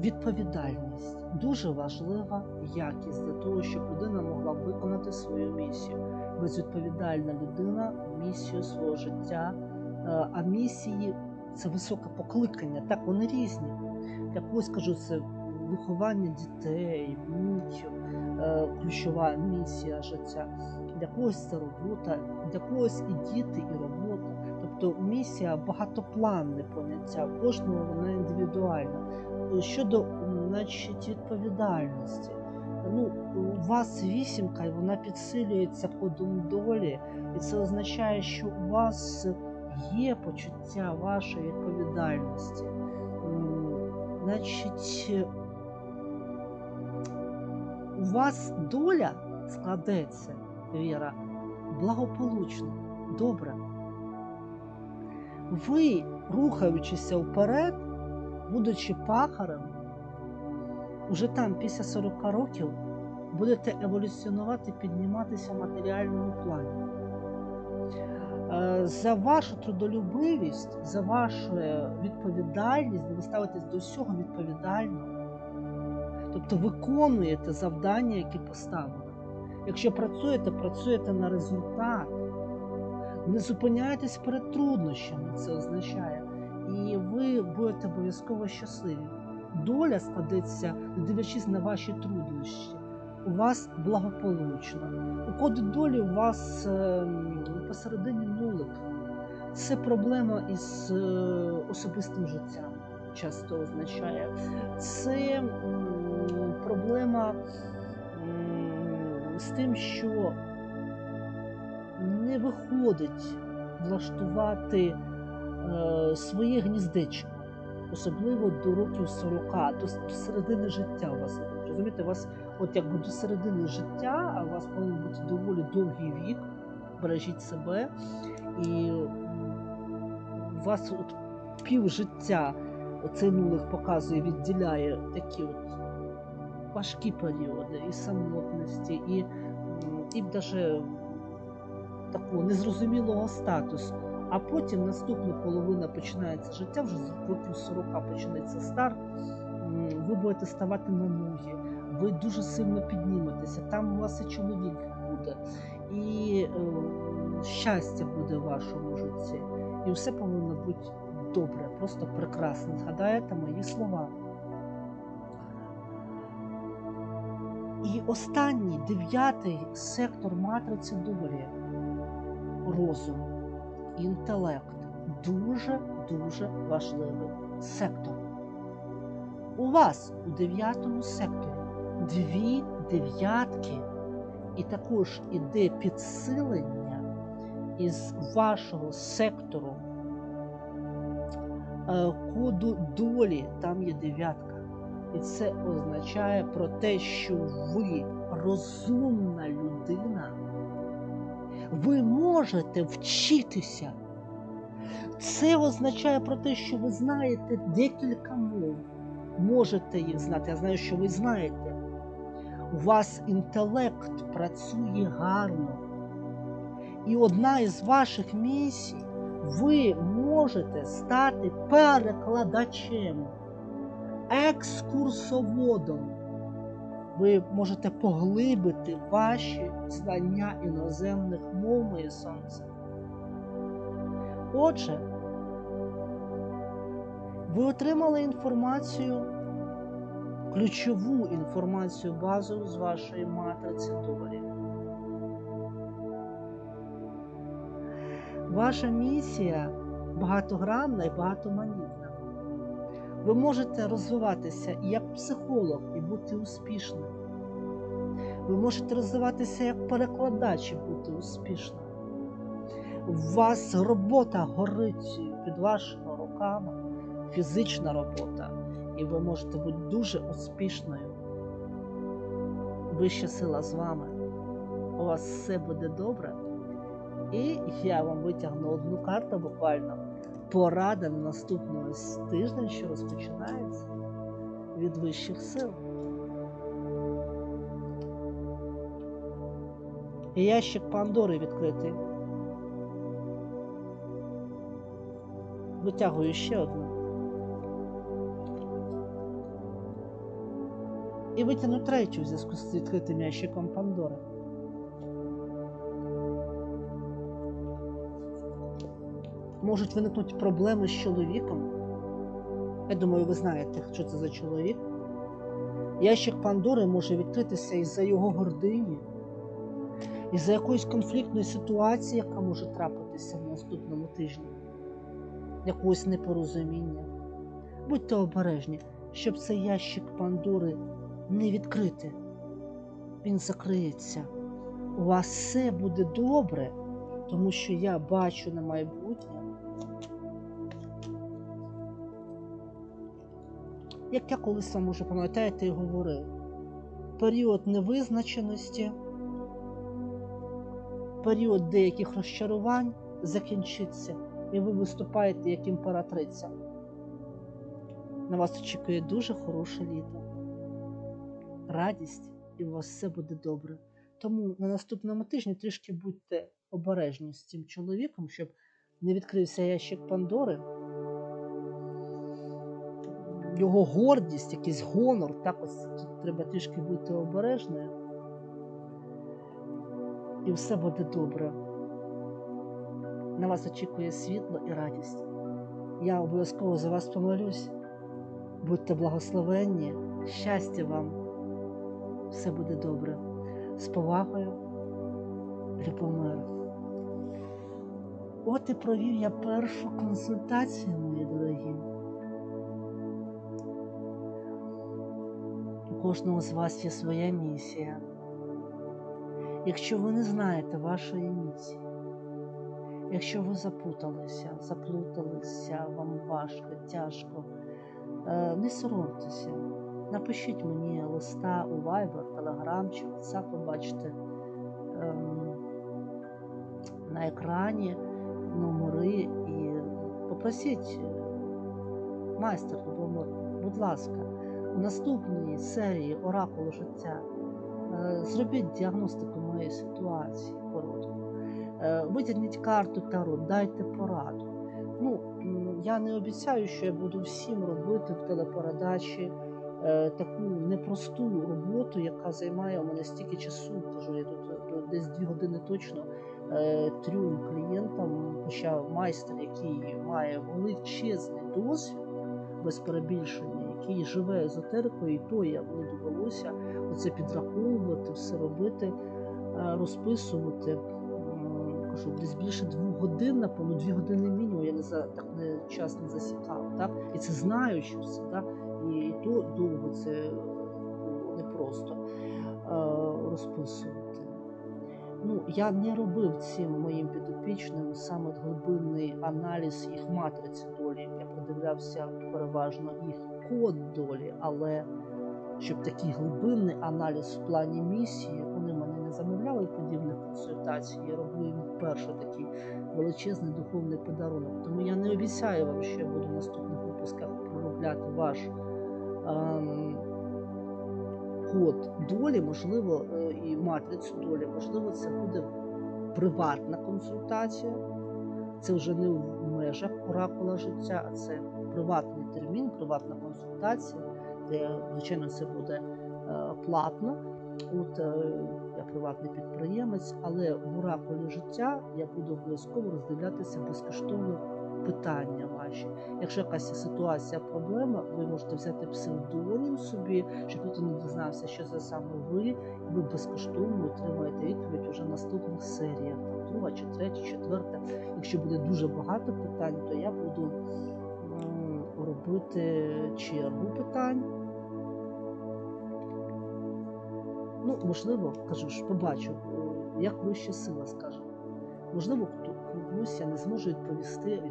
A: відповідальність дуже важлива якість для того, щоб людина могла виконати свою місію. Безвідповідальна людина місію свого життя, е, а місії це високе покликання. Так, вони різні. Для когось кажу, це виховання дітей, внуків, е, ключова місія життя. Для когось це робота, для когось і діти, і робота. Тобто місія багатопланне поняття, кожного вона індивідуальна. Е, Щодо значить, відповідальності, ну, у вас вісімка, і вона підсилюється кодом долі, і це означає, що у вас є почуття вашої відповідальності. Значить, у вас доля складеться, Віра, благополучно, добре. Ви, рухаючися вперед, будучи пахарем, уже там, після 40 років, будете еволюціонувати, підніматися в матеріальному плані. Е, За вашу трудолюбивість, за вашу відповідальність, бо ви ставитесь до всього відповідально. Тобто виконуєте завдання, які поставили. Якщо працюєте, працюєте на результат. Не зупиняйтесь перед труднощами, це означає. І ви будете обов'язково щасливі. Доля складеться, не дивлячись на ваші труднощі. У вас благополучно. У коді долі у вас е, посередині нулик. Це проблема із е, особистим життям, часто означає. Це проблема з тим, що не виходить влаштувати е, своє гніздечко, особливо до років 40, до, середини життя у вас. Розумієте, у вас от якби до середини життя, а у вас повинен бути доволі довгий вік, бережіть себе, і у вас от пів життя оцей нулик показує, відділяє такі от важкі періоди і самотності, і, і навіть такого незрозумілого статусу. А потім наступна половина починається життя, вже з років 40 почнеться старт. Ви будете ставати на ноги, ви дуже сильно підніметеся. Там у вас і чоловік буде, і е, щастя буде в вашому житті. І все повинно бути добре, просто прекрасно. Згадаєте мої слова. І останній дев'ятий сектор матриці долі розум, інтелект дуже-дуже важливий сектор. У вас у дев'ятому секторі дві дев'ятки, і також іде підсилення із вашого сектору е, коду долі, там є дев'ятка. І це означає про те, що ви розумна людина. Ви можете вчитися. Це означає про те, що ви знаєте декілька мов. Можете їх знати. Я знаю, що ви знаєте. У вас інтелект працює гарно. І одна із ваших місій ви можете стати перекладачем, екскурсоводом. Ви можете поглибити ваші знання іноземних мов, моє сонце. Отже, ви отримали інформацію, ключову інформацію базову з вашої матриці долі. Ваша місія багатогранна і багатоманітна. Ви можете розвиватися як психолог і бути успішним. Ви можете розвиватися як перекладач і бути успішним. У вас робота горить під вашими руками, фізична робота, і ви можете бути дуже успішною. Вища сила з вами. У вас все буде добре. І я вам витягну одну карту буквально. Порада на наступного тиждень, що розпочинається від вищих сил. І ящик Пандори відкритий. Витягую ще одну. І витягну третю в зв'язку з відкритим ящиком Пандори. Можуть виникнути проблеми з чоловіком. Я думаю, ви знаєте, що це за чоловік. Ящик Пандори може відкритися із-за його гордині, із-за якоїсь конфліктної ситуації, яка може трапитися в наступному тижні, якогось непорозуміння. Будьте обережні, щоб цей ящик Пандори не відкрити. Він закриється. У вас все буде добре, тому що я бачу на майбутнє. Як я колись вам уже пам'ятаєте і говорив, період невизначеності, період деяких розчарувань закінчиться, і ви виступаєте як імператриця. На вас очікує дуже хороше літо. радість, і у вас все буде добре. Тому на наступному тижні трішки будьте обережні з цим чоловіком, щоб не відкрився ящик Пандори. Його гордість, якийсь гонор, так ось тут треба трішки бути обережною. І все буде добре. На вас очікує світло і радість. Я обов'язково за вас помолюсь. Будьте благословенні, щастя вам, все буде добре. З повагою, Любомир. От і провів я першу консультацію, мої дорогі. У кожного з вас є своя місія. Якщо ви не знаєте вашої місії, якщо ви запуталися, заплуталися, вам важко, тяжко, е, не соромтеся. Напишіть мені листа у Viber, Telegram чи WhatsApp, ви бачите ем, на екрані номери і попросіть е, майстер будь ласка, у наступній серії Оракулу життя зробіть діагностику моєї ситуації коротко. Е, Витягніть карту Таро, дайте пораду. Ну, я не обіцяю, що я буду всім робити в телепередачі е, таку непросту роботу, яка займає у мене стільки часу. Кажу, я тут е, десь дві години точно е, трьом клієнтам, хоча майстер, який має величезний досвід, без перебільшення, який живе езотерикою, і то я мені довелося оце підраховувати, все робити, е, розписувати. Кажу, десь більше двох годин, напевно, дві години мінімум, я не за так не час не засікав. Так? І це знаючи все, так? і, і то довго це непросто е, розписувати. Ну, я не робив цим моїм підопічним саме глибинний аналіз їх матриці долі. Я придивлявся переважно їх код долі, але щоб такий глибинний аналіз в плані місії, вони мене не замовляли подібних консультацій. Я роблю їм вперше такий величезний духовний подарунок. Тому я не обіцяю вам, що я буду в наступних випусках проробляти ваш ем, код долі, можливо, е, і матрицю долі, можливо, це буде приватна консультація. Це вже не в межах оракула життя, а це приватний термін, приватна консультація, де, звичайно, це буде е, платно. От е, я приватний підприємець, але в оракулі життя я буду обов'язково роздивлятися безкоштовно питання ваші. Якщо якась ситуація, проблема, ви можете взяти псевдонім собі, щоб ніхто не дізнався, що це саме ви, і ви безкоштовно отримаєте відповідь уже наступних серіях, друга чи третя, четверта. Якщо буде дуже багато питань, то я буду робити чергу питань. Ну, можливо, кажу ж, побачу, як вища сила скаже. Можливо, комусь я не зможу відповісти,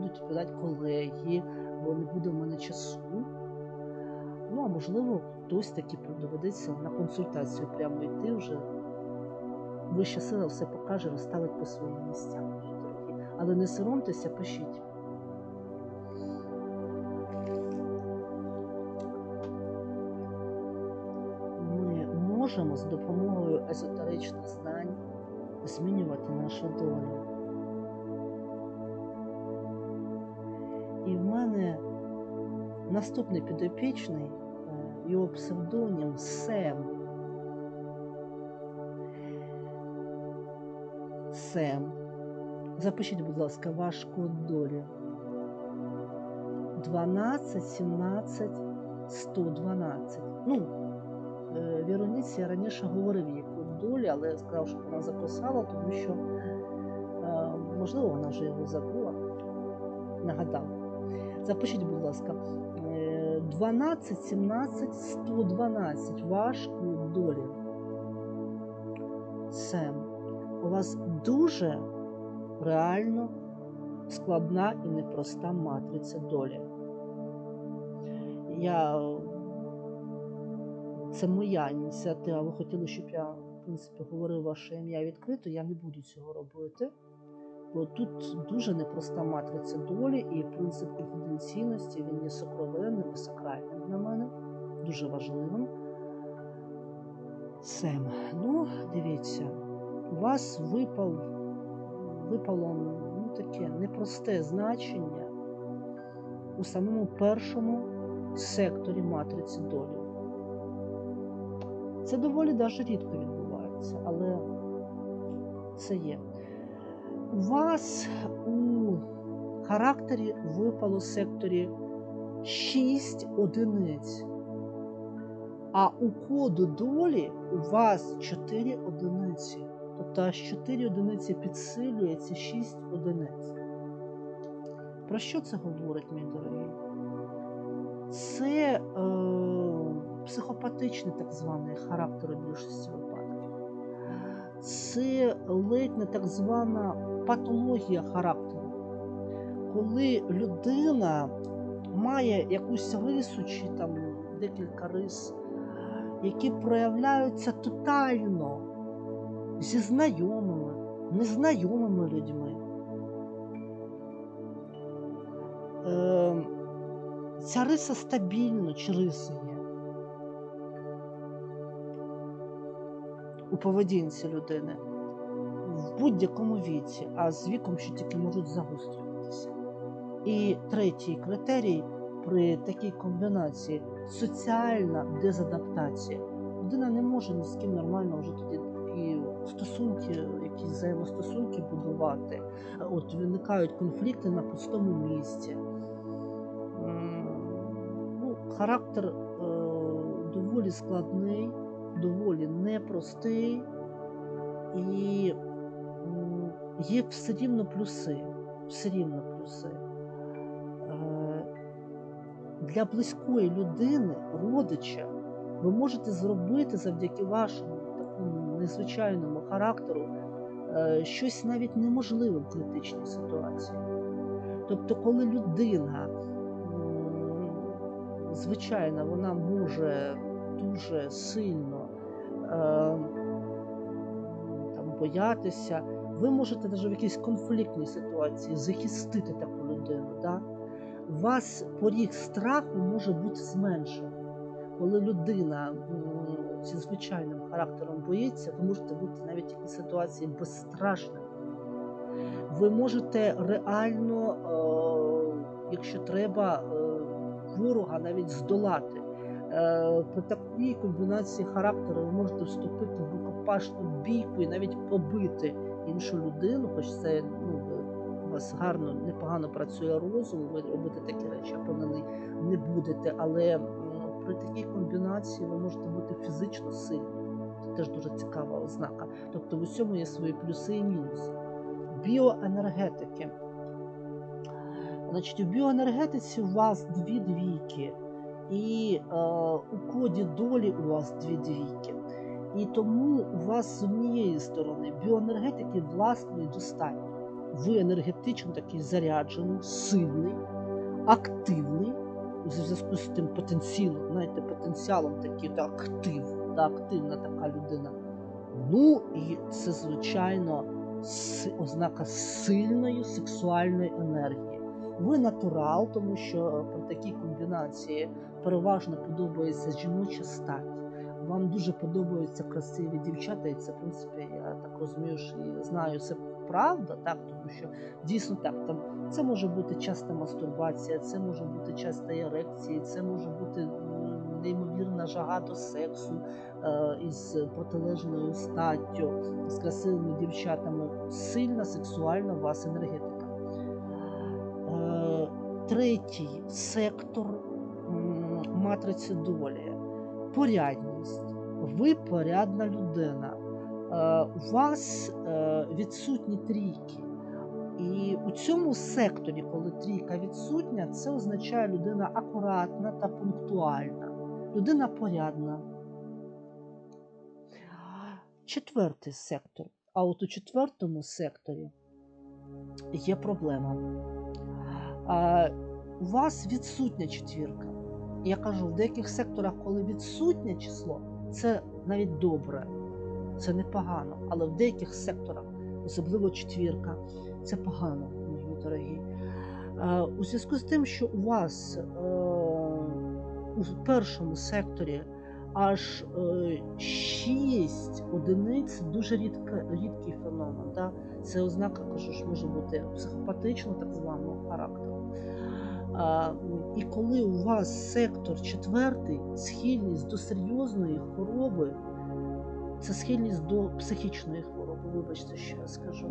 A: відповідати колеги, бо не буде в мене часу. Ну, а можливо, хтось таки доведеться на консультацію прямо йти вже. Вища сила все покаже, розставить по своїм місцям. Але не соромтеся, пишіть. Можемо з допомогою езотеричних знань змінювати нашу долю. І в мене наступний підопічний, е, його псевдонім Сем. Сем. Запишіть, будь ласка, ваш код долі. 12 17 112. Ну, Віроніці я раніше говорив їй код долі, але я сказав, щоб вона записала, тому що, е, можливо, вона вже його забула. Нагадав. Запишіть, будь ласка, е, 12 17 112. Ваш долі. Сем. У вас дуже реально складна і непроста матриця долі. Я... Це моя ініціатива. Ви хотіли, щоб я, в принципі, говорив ваше ім'я відкрито, я не буду цього робити. Бо тут дуже непроста матриця долі, і принцип конфіденційності він є сокровенним і сакральним для мене, дуже важливим. Сем. Ну, дивіться, у вас випав, випало ну, таке непросте значення у самому першому секторі матриці долі. Це доволі даже рідко відбувається, але це є. У вас у характері випало секторі 6 одиниць. А у коду долі у вас 4 одиниці. Тобто аж 4 одиниці підсилює ці 6 одиниць. Про що це говорить, мій дорогий? Це е, психопатичний так званий характер у більшості випадків. Це ледь не так звана патологія характеру. Коли людина має якусь рису чи там декілька рис, які проявляються тотально зі знайомими, незнайомими людьми. Е, ця риса стабільно чи риси є у поведінці людини в будь-якому віці, а з віком ще тільки можуть загострюватися. І третій критерій при такій комбінації соціальна дезадаптація. Людина не може ні з ким нормально вже тоді і стосунки, якісь взаємостосунки будувати. От виникають конфлікти на пустому місці. Ну, Характер е, доволі складний, доволі непростий, і є все рівно плюси. Все рівно плюси. Е, для близької людини, родича, ви можете зробити завдяки вашому такому незвичайному характеру е, щось навіть неможливе в критичній ситуації. Тобто, коли людина, звичайно, вона може дуже сильно там, боятися, ви можете навіть в якійсь конфліктній ситуації захистити таку людину. Да? У вас поріг страху може бути зменшений. Коли людина зі звичайним характером боїться, ви можете бути навіть в якійсь ситуації безстрашним. Ви можете реально, е, якщо треба, е, ворога навіть здолати. Е, При такій комбінації характеру ви можете вступити в рукопашну бійку і навіть побити іншу людину, хоч це ну, у вас гарно, непогано працює розум, ви робите такі речі, я впевнений, не будете. Але при такій комбінації ви можете бути фізично сильним. Це теж дуже цікава ознака. Тобто в усьому є свої плюси і мінуси. Біоенергетики. Значить, у біоенергетиці у вас дві двійки, і е, у коді долі у вас дві двійки. І тому у вас з однієї сторони біоенергетики власної достатньо. Ви енергетично такий заряджений, сильний, активний, у зв'язку з тим потенційно, знаєте, потенціалом такий та актив, та активна така людина. Ну і це, звичайно, ознака сильної сексуальної енергії. Ви натурал, тому що при такій комбінації переважно подобається жіноча стать. Вам дуже подобаються красиві дівчата, і це, в принципі, я так розумію, що і знаю, це правда, так, тому що дійсно так, там це може бути часта мастурбація, це може бути часта ерекції, це може бути неймовірна жага до сексу е, із протилежною статтю, з красивими дівчатами. Сильна сексуальна у вас енергетика. Е, третій сектор матриці долі порядність. Ви порядна людина. Е, У вас е, відсутні трійки. І у цьому секторі, коли трійка відсутня, це означає людина акуратна та пунктуальна, людина порядна. Четвертий сектор. А от у четвертому секторі є проблема. У вас відсутня четвірка. Я кажу, в деяких секторах, коли відсутнє число, це навіть добре, це непогано. Але в деяких секторах, особливо четвірка, це погано, мої дорогі. Е, У зв'язку з тим, що у вас е, у першому секторі аж 6 одиниць дуже рідка, рідкий феномен. Да? Це ознака, кажу, що може бути психопатичного так званого характеру. А, І коли у вас сектор четвертий, схильність до серйозної хвороби, це схильність до психічної хвороби, вибачте, що я скажу.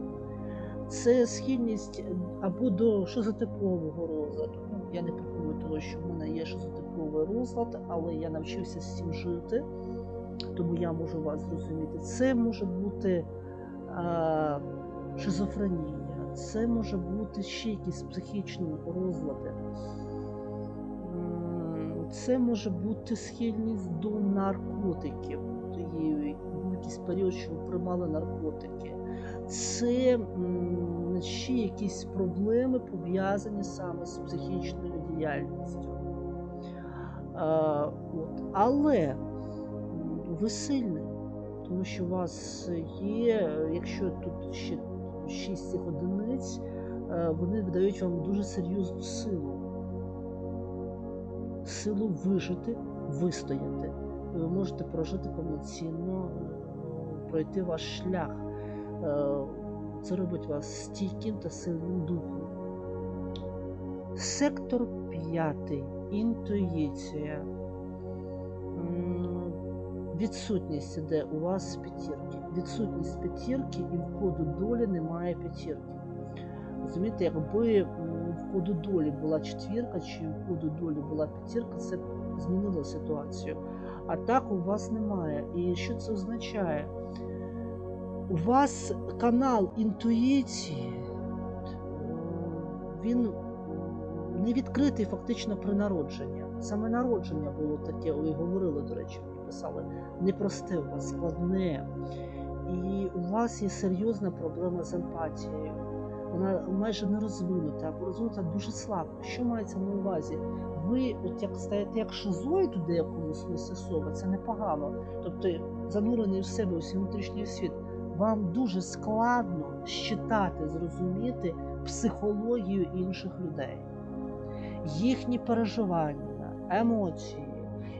A: Це схильність або до шизотипового розладу. Ну, Я не приховую того, що в мене є шизотиповий розлад, але я навчився з цим жити, тому я можу вас зрозуміти. Це може бути а, шизофренія, це може бути ще якісь психічні розлади. Це може бути схильність до наркотиків. Є якийсь період, що ви приймали наркотики. Це ще якісь проблеми пов'язані саме з психічною діяльністю. От. Але ви сильний, тому що у вас є, якщо тут ще 6 цих одиниць, вони видають вам дуже серйозну силу. Силу вижити, вистояти. Ви можете прожити повноцінно, пройти ваш шлях. Це робить вас стійким та сильним духом. Сектор п'ятий. Інтуїція. Відсутність іде у вас п'ятірки. Відсутність п'ятірки і в коду долі немає п'ятірки. Розумієте, якби в коду долі була четвірка, чи в коду долі була п'ятірка, це б змінило ситуацію. А так у вас немає. І що це означає? У вас канал інтуїції, він не відкритий фактично при народженні. Саме народження було таке, ви говорили, до речі, мені писали, непросте у вас, складне. І у вас є серйозна проблема з емпатією. Вона майже не розвинута, або розвинута дуже слабо. Що мається на увазі? Ви, от як стаєте як шизоїд у деякому смислі слова, це непогано. Тобто занурений в себе у свій внутрішній світ вам дуже складно щитати, зрозуміти психологію інших людей, їхні переживання, емоції,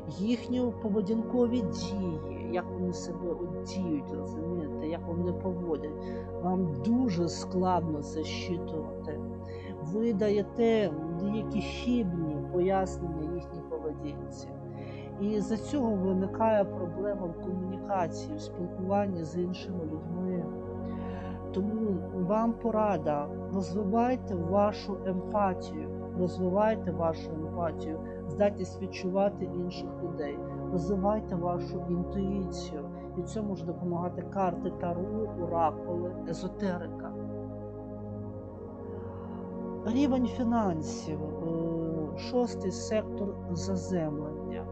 A: їхні поведінкові дії, як вони себе діють, розумієте, як вони поводять. Вам дуже складно це щитувати. Ви даєте деякі хибні пояснення їхній поведінці. І з-за цього виникає проблема в комунікації, в спілкуванні з іншими людьми. Тому вам порада, розвивайте вашу емпатію, розвивайте вашу емпатію, здатність відчувати інших людей, розвивайте вашу інтуїцію. І цьому може допомагати карти Таро, оракули, езотерика. Рівень фінансів, шостий сектор заземлення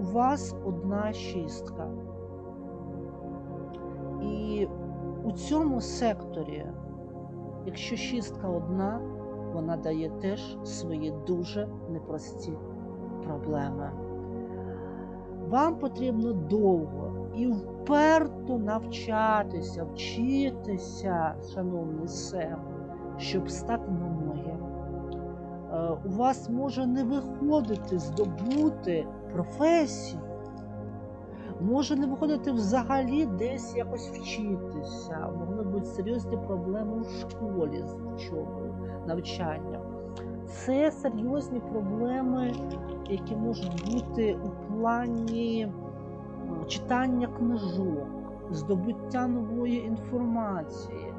A: у вас одна шістка. І у цьому секторі, якщо шістка одна, вона дає теж свої дуже непрості проблеми. Вам потрібно довго і вперто навчатися, вчитися, шановний Сем, щоб стати на ноги. У вас може не виходити здобути професію, може не виходити взагалі десь якось вчитися, могли бути серйозні проблеми в школі з учобою, навчанням. Це серйозні проблеми, які можуть бути у плані читання книжок, здобуття нової інформації.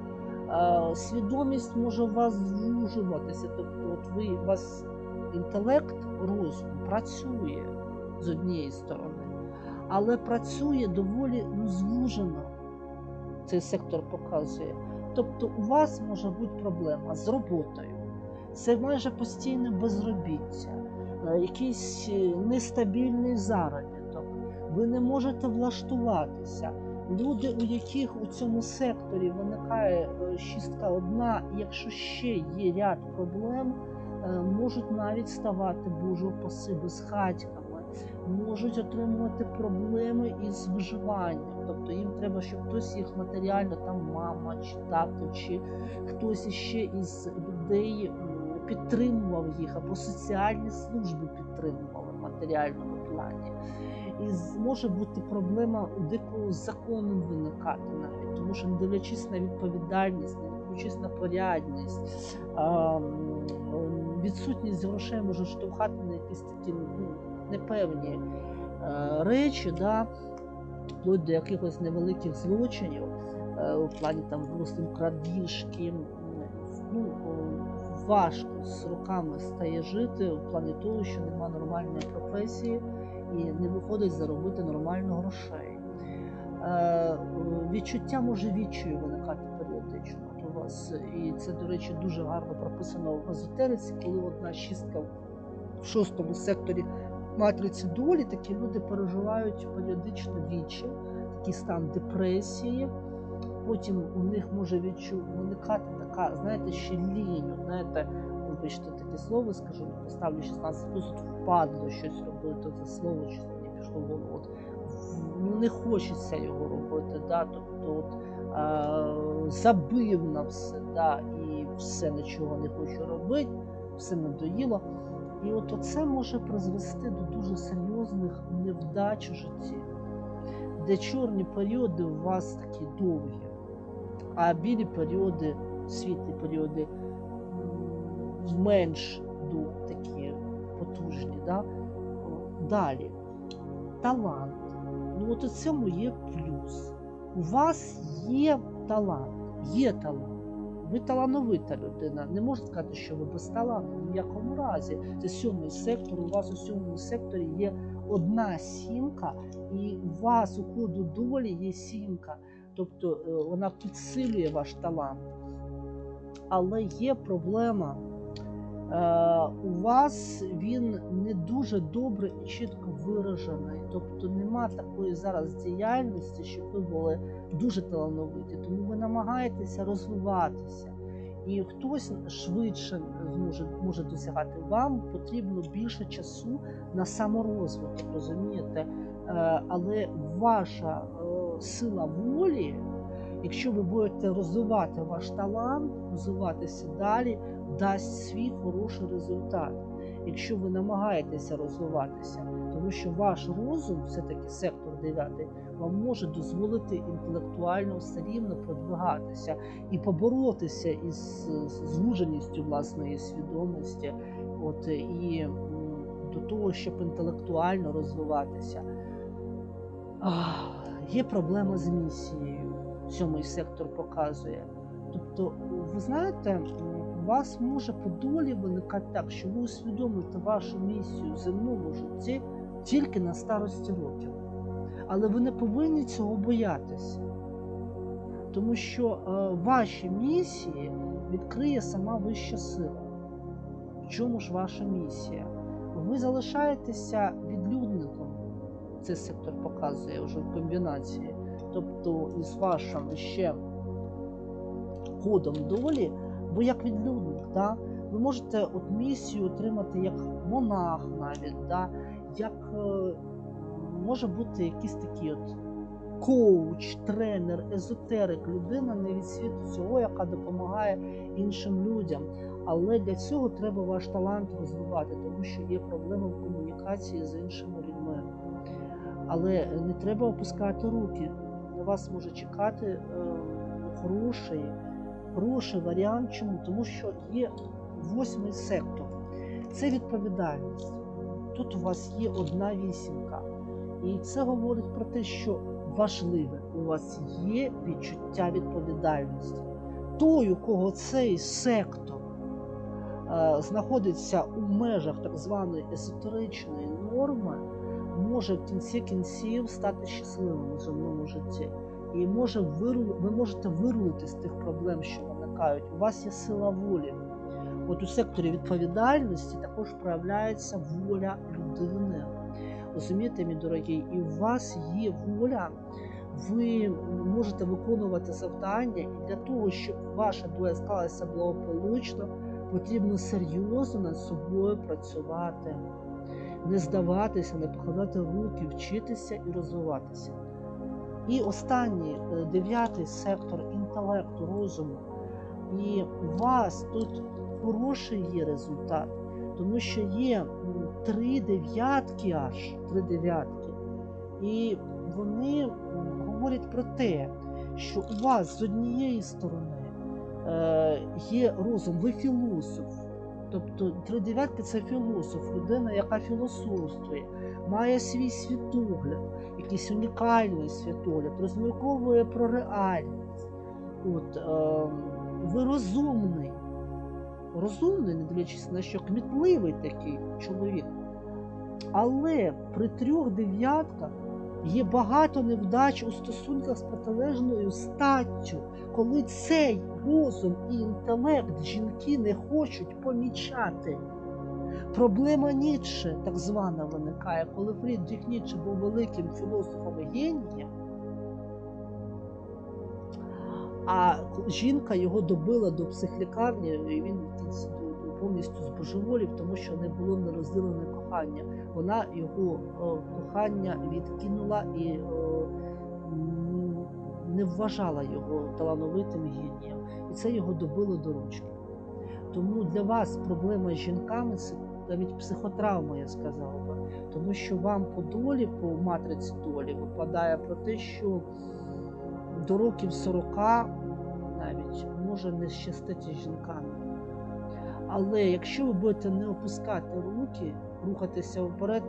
A: Свідомість може у вас звужуватися, тобто от ви у вас інтелект, розум працює з однієї сторони, але працює доволі ну, звужено. Цей сектор показує. Тобто у вас може бути проблема з роботою. Це майже постійне безробіття, якийсь нестабільний заробіток. Ви не можете влаштуватися. Люди, у яких у цьому секторі виникає шістка одна, якщо ще є ряд проблем, можуть навіть ставати боже упаси безхатьками, можуть отримувати проблеми із виживанням. Тобто їм треба, щоб хтось їх матеріально, там мама чи тато, чи хтось іще із людей підтримував їх, або соціальні служби підтримували в матеріальному плані. і може бути проблема у декого з законом виникати навіть, тому що не дивлячись на відповідальність, не дивлячись на порядність, відсутність грошей може штовхати на якісь такі ну, непевні е, речі, да, вплоть до якихось невеликих злочинів е, у плані там просто крадіжки. Ну, важко з роками стає жити у плані того, що нема нормальної професії і не виходить заробити нормально грошей. Е, відчуття може відчаю виникати періодично у вас. І це, до речі, дуже гарно прописано в езотериці, коли одна шістка в шостому секторі матриці долі, такі люди переживають періодично вічі, такий стан депресії. Потім у них може відчу... виникати така, знаєте, ще лінь, знаєте, вибачте таке слово, скажу, поставлю 16 плюс, впадло щось робити, це слово щось мені пішло в голову. От, ну не хочеться його робити, да, тобто от, е, забив на все, да, і все нічого не хочу робити, все надоїло. І от це може призвести до дуже серйозних невдач у житті, де чорні періоди у вас такі довгі, а білі періоди, світлі періоди менш такі потужні. Да? Далі. Талант. Ну от у цьому є плюс. У вас є талант, є талант. Ви талановита людина. Не можна сказати, що ви без таланту в якому разі. Це сьомий сектор. У вас у сьомому секторі є одна сімка, і у вас у коду долі є сімка. Тобто е, вона підсилює ваш талант. Але є проблема. Е, у вас він не дуже добре і чітко виражений. Тобто нема такої зараз діяльності, щоб ви були дуже талановиті. Тому ви намагаєтеся розвиватися. І хтось швидше зможе може досягати вам, потрібно більше часу на саморозвиток, розумієте? Е, але ваша е, сила волі, якщо ви будете розвивати ваш талант, розвиватися далі, дасть свій хороший результат. Якщо ви намагаєтеся розвиватися, тому що ваш розум, все-таки сектор 9, вам може дозволити інтелектуально все рівно продвигатися і поборотися із звуженістю власної свідомості, от і до того, щоб інтелектуально розвиватися. Є проблема з місією. Сьомий сектор показує. Тобто, ви знаєте, у вас може по долі виникати так, що ви усвідомите вашу місію в земному житті тільки на старості років. Але ви не повинні цього боятися. Тому що е, ваші місії відкриє сама вища сила. В чому ж ваша місія? Ви залишаєтеся відлюдником. Цей сектор показує вже в комбінації. Тобто із вашим ще кодом долі, ви як відлюдник, да? ви можете от місію отримати як монах навіть, да? як е, може бути якийсь такий от коуч, тренер, езотерик, людина не від світу цього, яка допомагає іншим людям. Але для цього треба ваш талант розвивати, тому що є проблема в комунікації з іншими людьми. Але не треба опускати руки. На вас може чекати е, хороший, хороший варіант. Чому? Тому що є восьмий сектор. Це відповідальність. Тут у вас є одна вісімка. І це говорить про те, що важливе у вас є відчуття відповідальності. Той, у кого цей сектор е, знаходиться у межах так званої езотеричної норми, може в кінці кінців стати щасливим у земному житті. І може виру... ви можете вирулити з тих проблем, що виникають. У вас є сила волі. От у секторі відповідальності також проявляється воля людини. Розумієте, мій дорогий, і у вас є воля, ви можете виконувати завдання, і для того, щоб ваша доля склалася благополучно, потрібно серйозно над собою працювати, не здаватися, не покладати руки, вчитися і розвиватися. І останній е, дев'ятий сектор інтелекту, розуму. І у вас тут хороший є результат, тому що є три дев'ятки аж три дев'ятки. І вони говорять про те, що у вас з однієї сторони е, є розум, ви філософ. Тобто три дев'ятки це філософ, людина, яка філософствує, має свій світогляд, якийсь унікальний світогляд, розмірковує про реальність. От, е, ви розумний, розумний, не дивлячись на що кмітливий такий чоловік. Але при трьох дев'ятках є багато невдач у стосунках з протилежною статтю, коли цей розум і інтелект жінки не хочуть помічати. Проблема Ніцше, так звана, виникає, коли Фрідріх Ніцше був великим філософом і генієм, а жінка його добила до психлікарні, і він повністю збожеволів, тому що не було нерозділене кохання. Вона його о, кохання відкинула і о, не вважала його талановитим генієм. І це його добило до ручки. Тому для вас проблема з жінками це навіть психотравма, я сказав би. Тому що вам по долі, по матриці долі, випадає про те, що до років 40 навіть може не щастити жінками. Але якщо ви будете не опускати руки, рухатися вперед,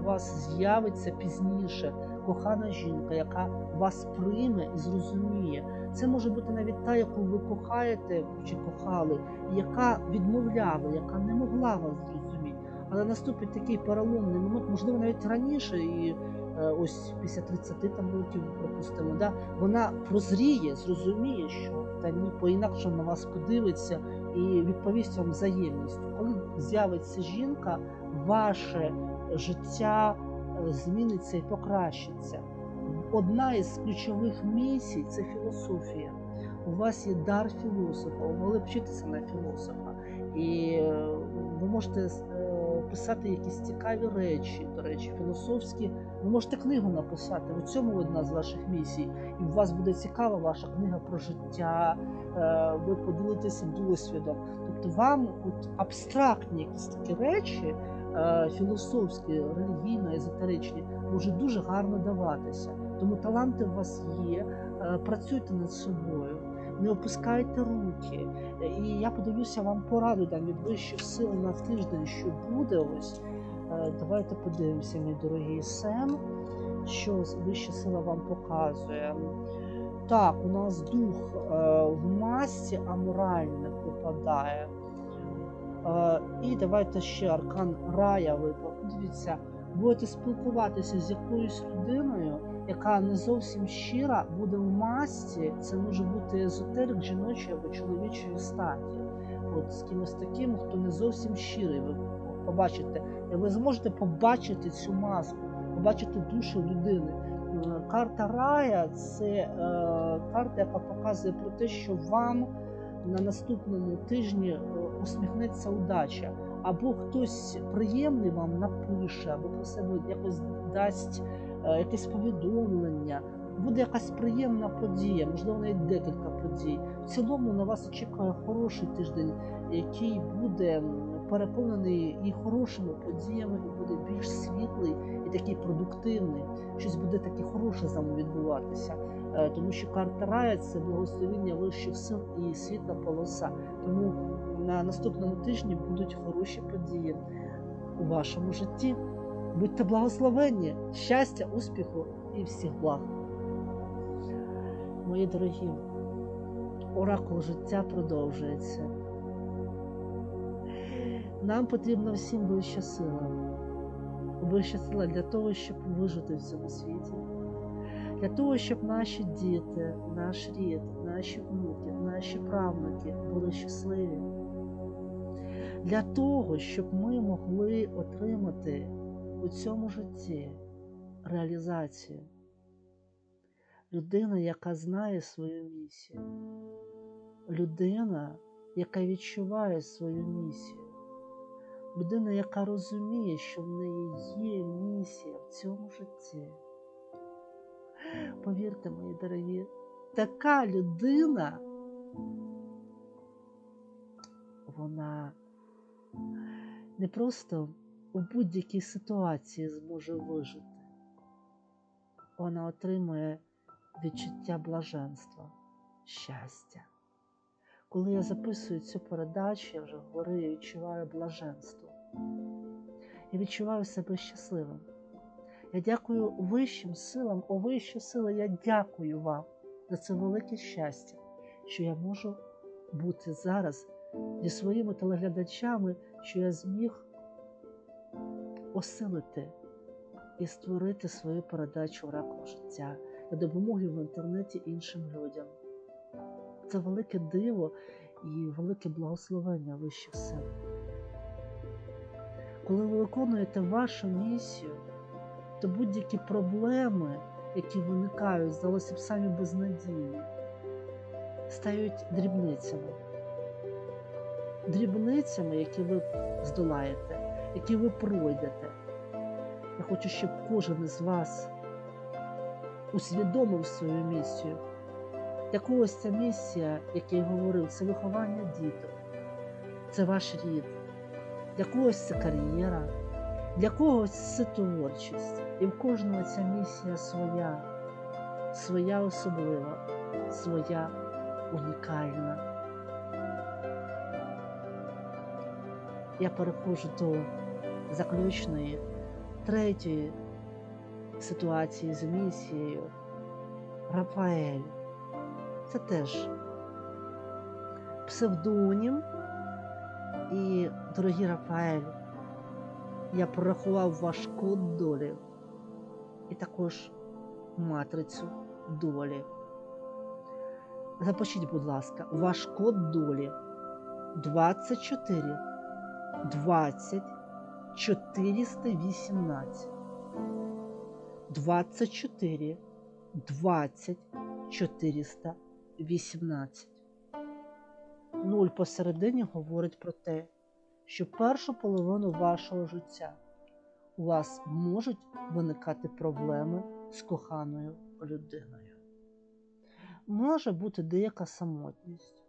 A: у вас з'явиться пізніше кохана жінка, яка вас прийме і зрозуміє. Це може бути навіть та, яку ви кохаєте чи кохали, яка відмовляла, яка не могла вас зрозуміти. Але наступить такий переломний момент, можливо, навіть раніше, і е, ось після 30 там років, припустимо, да, вона прозріє, зрозуміє, що та ні по-інакше на вас подивиться і відповість вам взаємністю. Коли з'явиться жінка, ваше життя зміниться і покращиться. Одна із ключових місій це філософія. У вас є дар філософа, ви вчитися на філософа. І ви можете писати якісь цікаві речі, до речі, філософські. Ви можете книгу написати. У цьому одна з ваших місій. І у вас буде цікава ваша книга про життя, ви поділитеся досвідом. Тобто вам от абстрактні якісь такі речі. Філософські, релігійно, езотеричні можуть дуже гарно даватися. Тому таланти у вас є. Працюйте над собою, не опускайте руки. І я подивлюся вам пораду дам від вищих сил на тиждень, що буде ось. Давайте подивимося, мій дорогий Сем, що вища сила вам показує. Так, у нас дух в масці аморальник випадає. Uh, і давайте ще аркан рая випав. Дивіться, будете спілкуватися з якоюсь людиною, яка не зовсім щира, буде в масці. Це може бути езотерик жіночої або чоловічої статі. От з кимось таким, хто не зовсім щирий, ви побачите. Ви зможете побачити цю маску, побачити душу людини. Карта рая це е, карта, яка показує про те, що вам на наступному тижні усміхнеться удача, або хтось приємний вам напише, або про себе якось дасть е, якесь повідомлення. Буде якась приємна подія, можливо, навіть декілька подій. В цілому на вас очікує хороший тиждень, який буде переповнений і хорошими подіями, і буде більш світлий і такий продуктивний. Щось буде таке хороше з вами відбуватися. Тому що карта рая це благословіння вищих сил і світла полоса. Тому на наступному тижні будуть хороші події у вашому житті. Будьте благословенні, щастя, успіху і всіх благ. Мої дорогі, оракул життя продовжується. Нам потрібна всім вища сила. Вища сила для того, щоб вижити в цьому світі. Для того, щоб наші діти, наш рід, наші внуки, наші правнуки були щасливі. Для того, щоб ми могли отримати у цьому житті реалізацію. Людина, яка знає свою місію, людина, яка відчуває свою місію, людина, яка розуміє, що в неї є місія в цьому житті. Повірте, мої дорогі, така людина, вона не просто у будь-якій ситуації зможе вижити. вона отримує відчуття блаженства, щастя. Коли я записую цю передачу, я вже говорю, я відчуваю блаженство. Я відчуваю себе щасливим. Я дякую вищим силам, о вищі сили, я дякую вам за це велике щастя, що я можу бути зараз зі своїми телеглядачами, що я зміг осилити і створити свою передачу раком життя на допомоги в інтернеті іншим людям. Це велике диво і велике благословення вищих сил. Коли ви виконуєте вашу місію, то будь-які проблеми, які виникають, здалося б самі безнадійні, стають дрібницями. Дрібницями, які ви здолаєте, які ви пройдете. Я хочу, щоб кожен із вас усвідомив свою місію. Для когось ця місія, як я й говорив, це виховання діток, це ваш рід. Для когось це кар'єра, для когось це творчість. І в кожного ця місія своя, своя особлива, своя унікальна. Я переходжу до заключної, третьої ситуації з місією. Рафаель. Це теж псевдонім. І, дорогі Рафаель, я порахував ваш код долі і також матрицю долі. Запишіть, будь ласка, ваш код долі 24 20 418. 24 20 418. Нуль посередині говорить про те, що першу половину вашого життя у вас можуть виникати проблеми з коханою людиною. Може бути деяка самотність,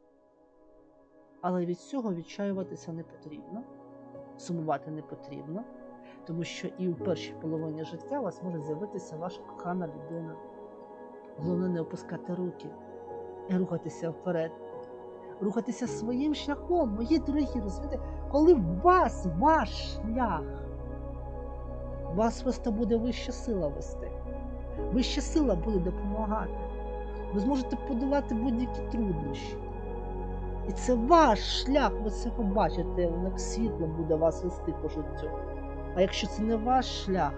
A: але від цього відчаюватися не потрібно, сумувати не потрібно, тому що і в першій половині життя у вас може з'явитися ваша кохана людина. Головне не опускати руки і рухатися вперед, рухатися своїм шляхом, мої дорогі, розумієте, коли вас ваш шлях, вас просто буде вища сила вести. Вища сила буде допомагати. Ви зможете подолати будь-які труднощі. І це ваш шлях, ви це побачите, як світло буде вас вести по життю. А якщо це не ваш шлях,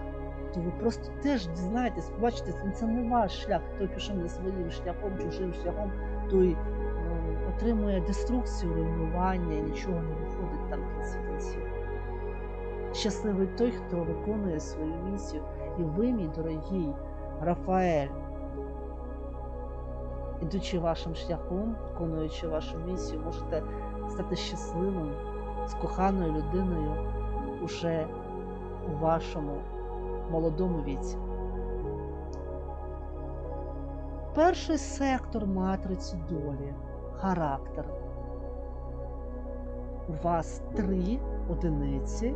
A: то ви просто теж дізнаєтесь, побачите, це не ваш шлях, той пішов не своїм шляхом, чужим шляхом, той отримує деструкцію, руйнування і нічого не виходить там в кінці. Щасливий той, хто виконує свою місію, і ви, мій дорогий Рафаель, ідучи вашим шляхом, виконуючи вашу місію, можете стати щасливим з коханою людиною уже у вашому молодому віці. Перший сектор матриці долі характер. У вас три одиниці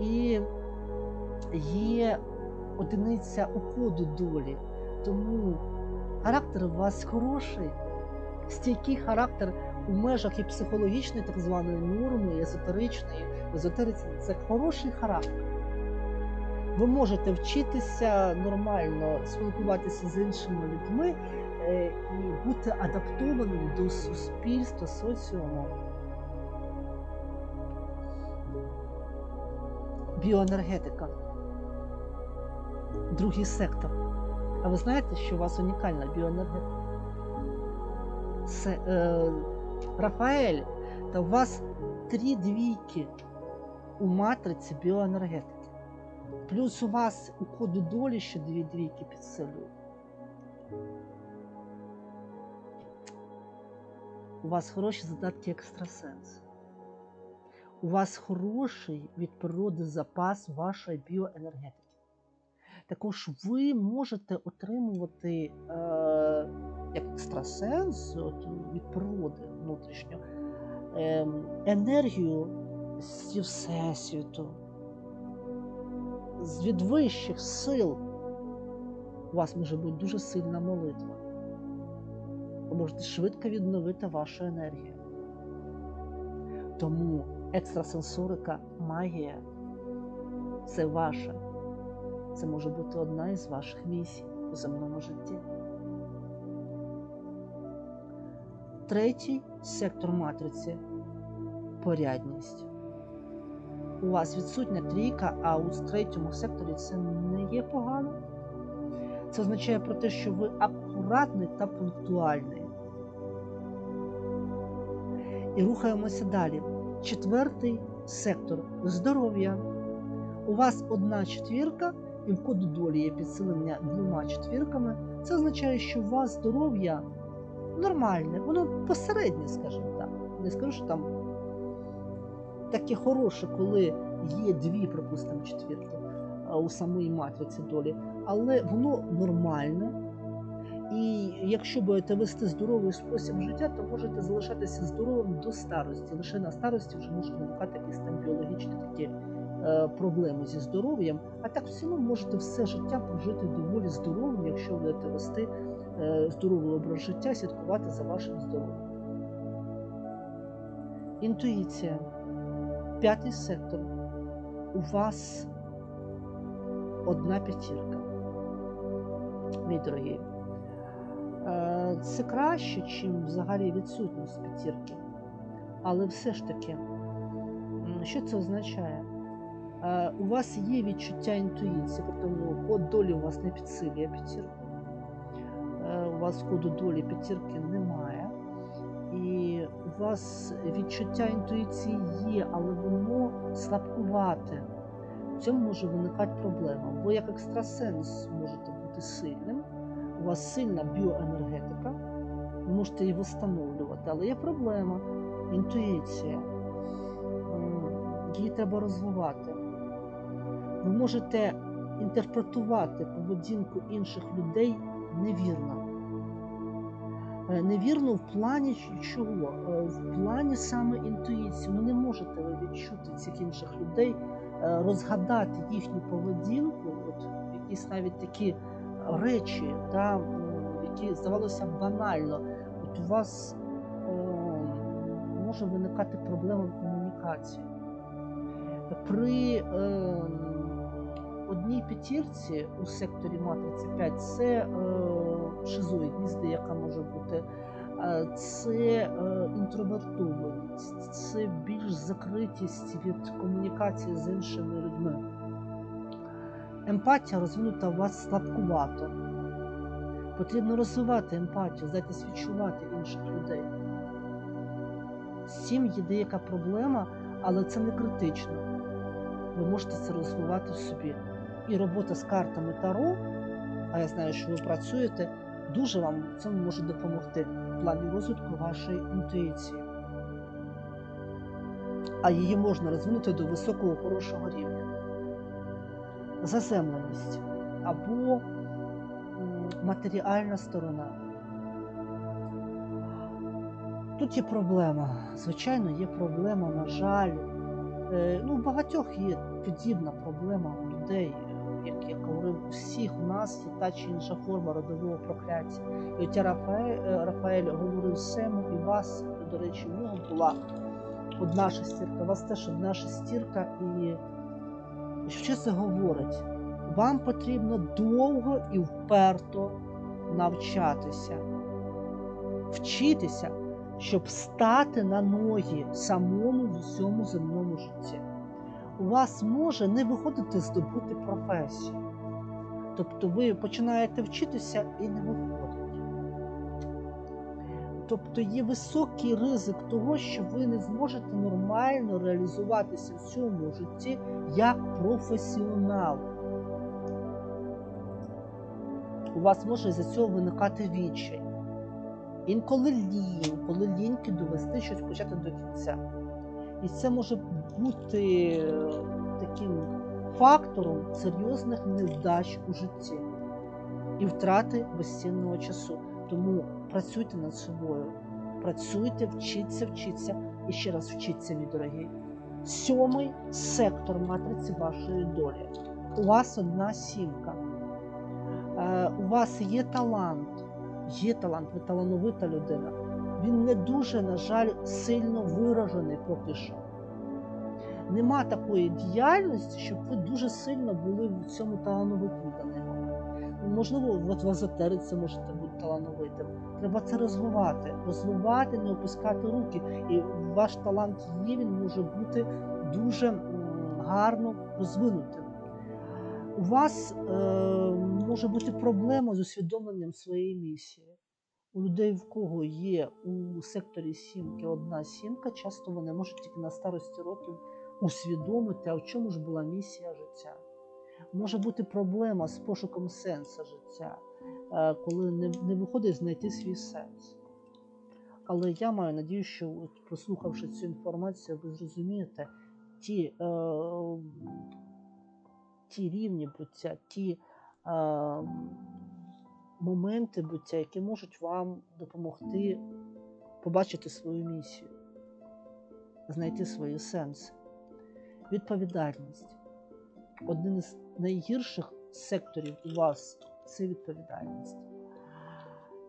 A: і є одиниця у коду долі. Тому характер у вас хороший, стійкий характер у межах і психологічної так званої норми, і езотеричної, езотериці це хороший характер. Ви можете вчитися нормально спілкуватися з іншими людьми і бути адаптованим до суспільства, соціуму. Біоенергетика. Другий сектор. А ви знаєте, що у вас унікальна біоенергетика? Це е, Рафаель, та у вас три двійки у матриці біоенергетики. Плюс у вас у коду долі ще дві двійки підсилюють. У вас хороші задатки екстрасенс. У вас хороший від природи запас вашої біоенергетики. Також ви можете отримувати е, екстрасенс от, від природи внутрішньо е, енергію зі Всесвіту, з від вищих сил У вас може бути дуже сильна молитва. Ви можете швидко відновити вашу енергію. Тому екстрасенсорика, магія це ваше. Це може бути одна із ваших місій у земному житті. Третій сектор матриці порядність. У вас відсутня трійка, а у третьому секторі це не є погано. Це означає про те, що ви акуратний та пунктуальний. І рухаємося далі. Четвертий сектор здоров'я. У вас одна четвірка, і в коду долі є підсилення двома четвірками. Це означає, що у вас здоров'я нормальне, воно посереднє, скажімо так. Не скажу, що там таке хороше, коли є дві, припустимо, четвірки у самої матриці долі, але воно нормальне. І якщо будете вести здоровий спосіб життя, то можете залишатися здоровим до старості. Лише на старості вже можуть виникати якісь там біологічні такі е, проблеми зі здоров'ям. А так в цілому можете все життя прожити доволі здоровим, якщо будете вести е, здоровий образ життя, слідкувати за вашим здоров'ям. Інтуїція. П'ятий сектор. У вас одна п'ятірка. Мій дорогий. Е, Це краще, чим взагалі відсутність п'ятірки. Але все ж таки, що це означає? Е, У вас є відчуття інтуїції, тому код долі у вас не підсилює п'ятірку. Е, У вас коду долі п'ятірки немає. І у вас відчуття інтуїції є, але воно слабкувате. В цьому може виникати проблема. Бо як екстрасенс можете бути сильним, у вас сильна біоенергетика, ви можете її встановлювати, але є проблема інтуїція. Її треба розвивати. Ви можете інтерпретувати поведінку інших людей невірно. Е, Невірно в плані чого? Е, В плані саме інтуїції. Ну не можете відчути цих інших людей, е, розгадати їхню поведінку, от якісь навіть такі речі, та, які здавалося банально. От у вас е, може виникати проблема в комунікації. При е, одній п'ятірці у секторі матриці 5 це е, шизоїдність, яка може бути, е, це е, інтровертованість, це більш закритість від комунікації з іншими людьми. Емпатія розвинута у вас слабкувато. Потрібно розвивати емпатію, здатність відчувати інших людей. З цим є деяка проблема, але це не критично. Ви можете це розвивати в собі. І робота з картами Таро, а я знаю, що ви працюєте, дуже вам в цьому може допомогти в плані розвитку вашої інтуїції. А її можна розвинути до високого хорошого рівня. Заземленість або матеріальна сторона. Тут є проблема. Звичайно, є проблема, на жаль. Е, Ну, багатьох є подібна проблема у людей, як я говорив, у всіх у нас є та чи інша форма родового прокляття. І от Рафаель, е, Рафаель говорив Сему і вас, до речі, в нього була одна шестірка, у вас теж одна шестірка, і що це говорить? Вам потрібно довго і вперто навчатися, вчитися, щоб стати на ноги самому в усьому земному житті. У вас може не виходити здобути професію. Тобто ви починаєте вчитися і не виходить. Тобто є високий ризик того, що ви не зможете нормально реалізуватися в цьому житті як професіонал. У вас може за цього виникати відчай. Інколи лінь, коли ліньки довести щось почати до кінця. І це може бути е, таким фактором серйозних невдач у житті і втрати безцінного часу. Тому працюйте над собою, працюйте, вчіться, вчіться і ще раз вчіться, мій дорогі. Сьомий сектор матриці вашої долі. У вас одна сімка. Е, у вас є талант, є талант, ви талановита людина. Він не дуже, на жаль, сильно виражений поки що. Нема такої діяльності, щоб ви дуже сильно були в цьому. Ну, Можливо, в езотериці можете бути талановитим. Треба це розвивати, розвивати, не опускати руки. І ваш талант є, він може бути дуже гарно розвинутим. У вас е, може бути проблема з усвідомленням своєї місії. У людей, в кого є у секторі сімки одна сімка, часто вони можуть тільки на старості років усвідомити, а в чому ж була місія життя. Може бути проблема з пошуком сенсу життя, е, коли не, не виходить знайти свій сенс. Але я маю надію, що от, прослухавши цю інформацію, ви зрозумієте ті, е, ті рівні буття, ті е, моменти буття, які можуть вам допомогти побачити свою місію, знайти свої сенси. Відповідальність. Один із найгірших секторів у вас це відповідальність.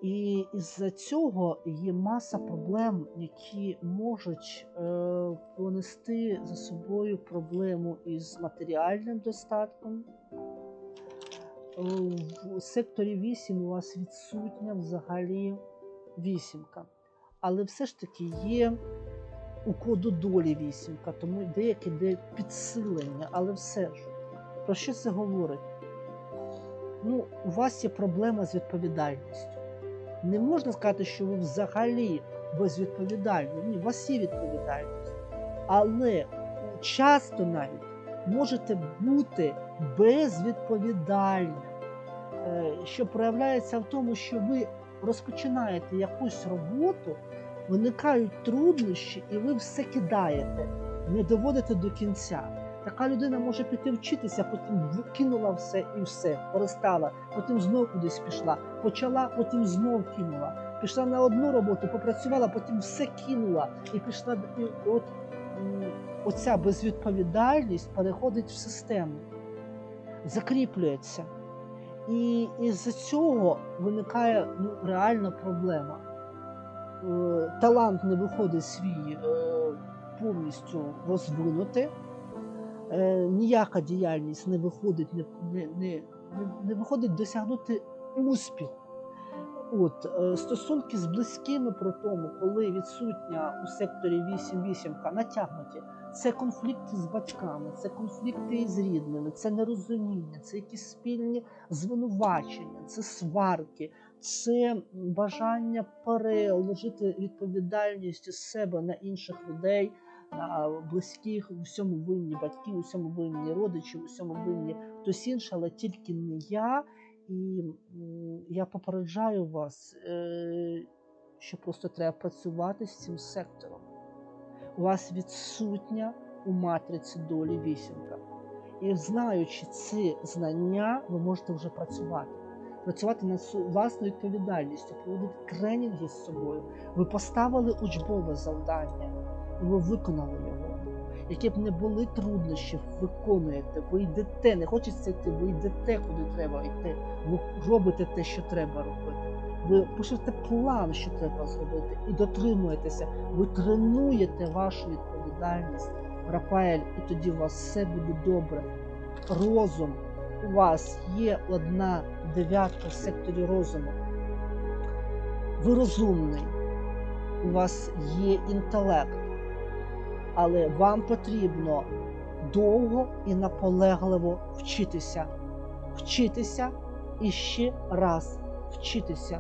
A: І із-за цього є маса проблем, які можуть е, понести за собою проблему із матеріальним достатком. Е, В секторі 8 у вас відсутня взагалі вісімка. Але все ж таки є у коду долі вісімка, тому деяке де підсилення, але все ж. Про що це говорить? Ну, у вас є проблема з відповідальністю. Не можна сказати, що ви взагалі безвідповідальні. Ні, у вас є відповідальність. Але часто навіть можете бути безвідповідальним, Е, що проявляється в тому, що ви розпочинаєте якусь роботу, виникають труднощі, і ви все кидаєте, не доводите до кінця. Така людина може піти вчитися, потім кинула все і все, перестала, потім знов кудись пішла, почала, потім знов кинула. Пішла на одну роботу, попрацювала, потім все кинула і пішла. І от оця безвідповідальність переходить в систему, закріплюється. І із-за цього виникає ну, реальна проблема. Е, Талант не виходить свій е, повністю розвинути, е, ніяка діяльність не виходить, не, не, не, не виходить досягнути успіху. От, е, стосунки з близькими при тому, коли відсутня у секторі 8-8 натягнуті, це конфлікти з батьками, це конфлікти із рідними, це нерозуміння, це якісь спільні звинувачення, це сварки, це бажання переложити відповідальність із себе на інших людей, близьких, у всьому винні батьки, у всьому винні родичі, у всьому винні хтось інший, але тільки не я. І я попереджаю вас, е, що просто треба працювати з цим сектором. У вас відсутня у матриці долі вісімка. І знаючи ці знання, ви можете вже працювати. Працювати над власною відповідальністю, проводити тренінги з собою. Ви поставили учбове завдання, ви виконали його. Які б не були труднощі, виконуєте, ви йдете, не хочеться йти, ви йдете, куди треба йти. Ви робите те, що треба робити. Ви пишете план, що треба зробити, і дотримуєтеся. Ви тренуєте вашу відповідальність, Рафаель, і тоді у вас все буде добре. Розум у вас є одна дев'ятка в секторі розуму. Ви розумний, у вас є інтелект, але вам потрібно довго і наполегливо вчитися. Вчитися і ще раз вчитися.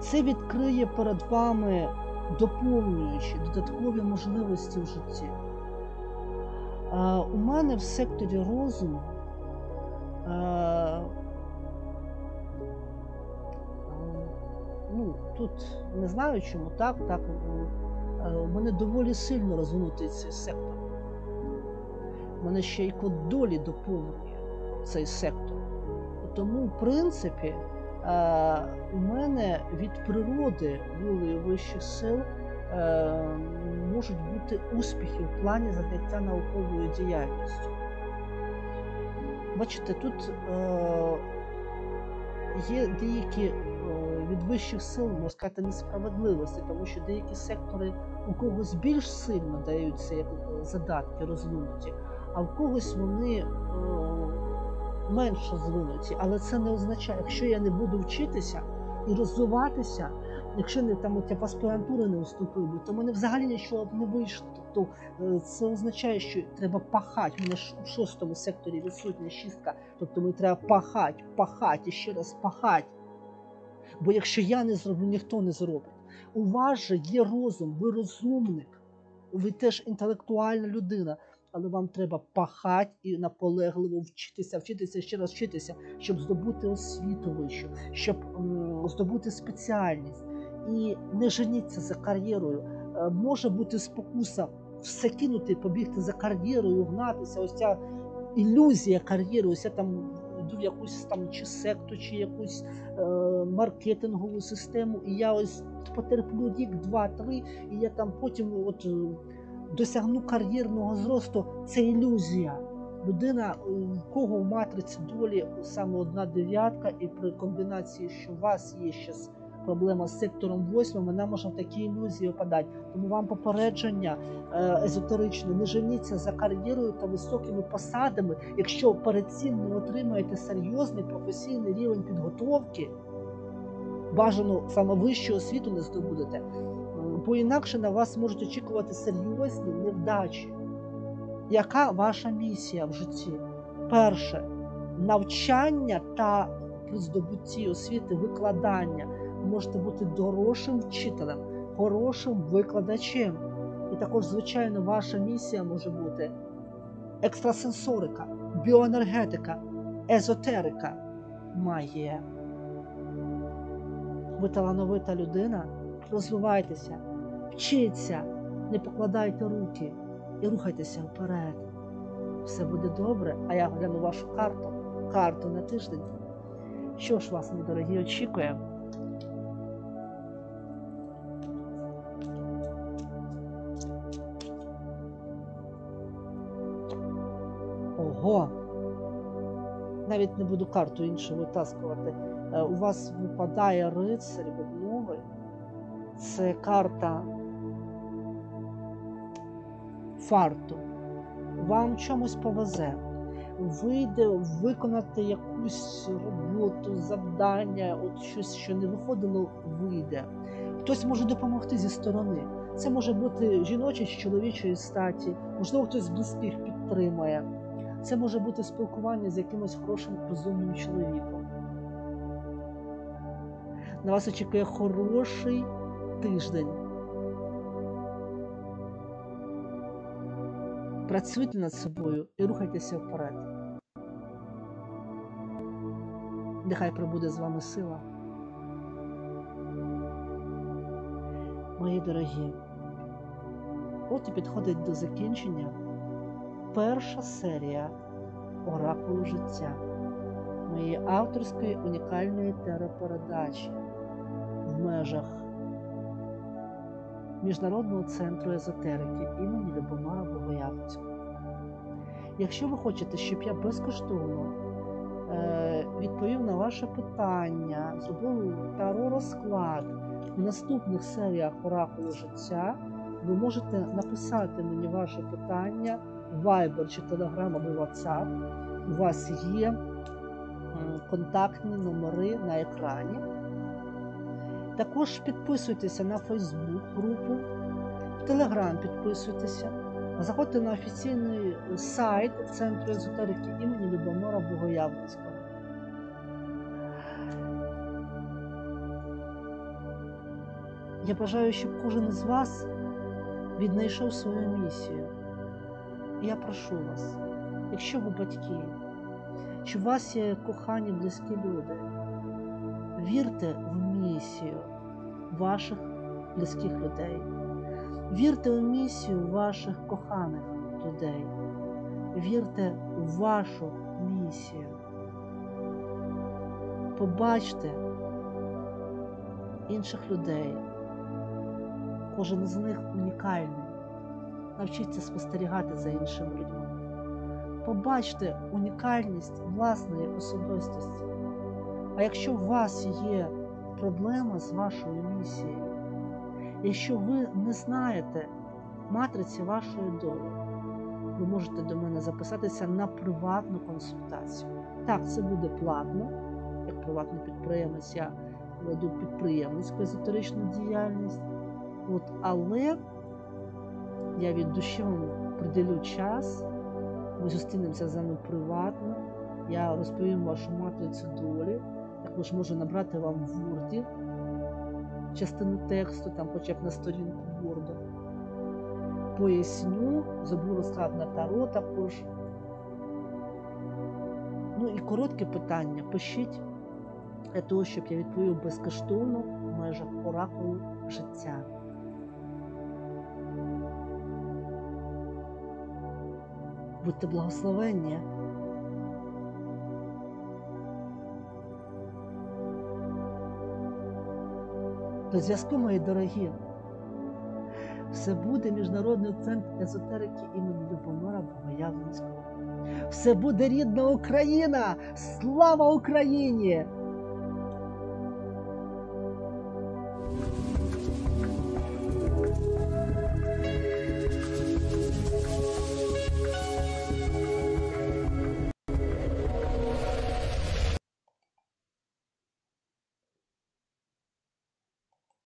A: Це відкриє перед вами доповнюючі додаткові можливості в житті. А, у мене в секторі розуму а, ну, тут не знаю чому так, так е, у мене доволі сильно розвинутий цей сектор. У мене ще й код долі доповнює цей сектор. Тому, в принципі, е, у мене від природи волею вищих сил е, можуть бути успіхи в плані заняття науковою діяльністю. бачите, тут е, є деякі е, від вищих сил, можна сказати, несправедливості, тому що деякі сектори у когось більш сильно даються як е, задатки розвинуті, а в когось вони е, менше звинуті. Але це не означає, якщо я не буду вчитися і розвиватися, якщо не там от я в аспірантуру не вступив то мене взагалі нічого б не вийшло. Тобто е, це означає, що треба пахати. У мене в шостому секторі відсутня шістка. Тобто мені треба пахати, пахати і ще раз пахати. Бо якщо я не зроблю, ніхто не зробить. У вас же є розум, ви розумник, ви теж інтелектуальна людина, але вам треба пахати і наполегливо вчитися, вчитися ще раз вчитися, щоб здобути освіту вищу, щоб здобути спеціальність. І не женіться за кар'єрою. Е, Може бути спокуса все кинути, побігти за кар'єрою, гнатися. Ось ця ілюзія кар'єри, ось я там йду в якусь там чи секту, чи якусь е, маркетингову систему, і я ось потерплю рік, два, три, і я там потім от е, досягну кар'єрного зросту. Це ілюзія. Людина, у кого в матриці долі саме одна дев'ятка, і при комбінації, що у вас є ще проблема з сектором восьмим, вона може в такі ілюзії опадати. Тому вам попередження е, езотеричне, не женіться за кар'єрою та високими посадами, якщо перед цим не отримаєте серйозний професійний рівень підготовки, бажану саме вищу освіту не здобудете, бо інакше на вас можуть очікувати серйозні невдачі. Яка ваша місія в житті? Перше навчання та при здобутті освіти викладання. Можете бути дорожчим вчителем, хорошим викладачем. І також, звичайно, ваша місія може бути екстрасенсорика, біоенергетика, езотерика, магія. Ви талановита людина, розвивайтеся, вчіться, не покладайте руки і рухайтеся вперед. Все буде добре, а я гляну вашу карту, карту на тиждень. Що ж вас, мої дорогі, очікує? Ого! Навіть не буду карту іншу витаскувати. Е, У вас випадає рицарь Бубновий. Це карта фарту. Вам чомусь повезе. Вийде виконати якусь роботу, завдання, от щось, що не виходило, вийде. Хтось може допомогти зі сторони. Це може бути жіночий чи чоловічої статі, можливо, хтось з близьких підтримує. Це може бути спілкування з якимось хорошим, розумним чоловіком. На вас очікує хороший тиждень. Працюйте над собою і рухайтеся вперед. Нехай прибуде з вами сила. Мої дорогі, от і підходить до закінчення перша серія Оракулу життя моєї авторської унікальної терепередачі в межах Міжнародного центру езотерики імені Любомира Богоявленського. Якщо ви хочете, щоб я безкоштовно е, відповів на ваше питання, зробив таро розклад в наступних серіях Оракулу життя, ви можете написати мені ваше питання Viber чи Telegram або WhatsApp. У вас є контактні номери на екрані. Також підписуйтеся на Facebook групу, в Telegram підписуйтеся, заходьте на офіційний сайт Центру езотерики імені Любомира Богоявленського. Я бажаю, щоб кожен із вас віднайшов свою місію. Я прошу вас, якщо ви батьки, чи у вас є кохані близькі люди, вірте в місію ваших близьких людей. Вірте в місію ваших коханих людей. Вірте в вашу місію. Побачте інших людей. Кожен з них унікальний. Навчіться спостерігати за іншими людьми. побачте унікальність власної особистості. А якщо у вас є проблема з вашою місією, якщо ви не знаєте матриці вашої долі, ви можете до мене записатися на приватну консультацію. Так, це буде платно, як приватний підприємець, я веду підприємницьку езотеричну діяльність. От, але я від душі вам приділю час, ми зустрінемося з вами приватно, я розповім вашу матрицю долі, також можу набрати вам в Word частину тексту, там хоча б на сторінку Word. Поясню, зроблю розклад на таро також. Ну і коротке питання пишіть для того, щоб я відповів безкоштовно в межах оракулу життя. Будьте благословенні. До зв'язку, мої дорогі. Все буде Міжнародний центр езотерики імені Любомира Богоявленського. Все буде рідна Україна! Слава Україні!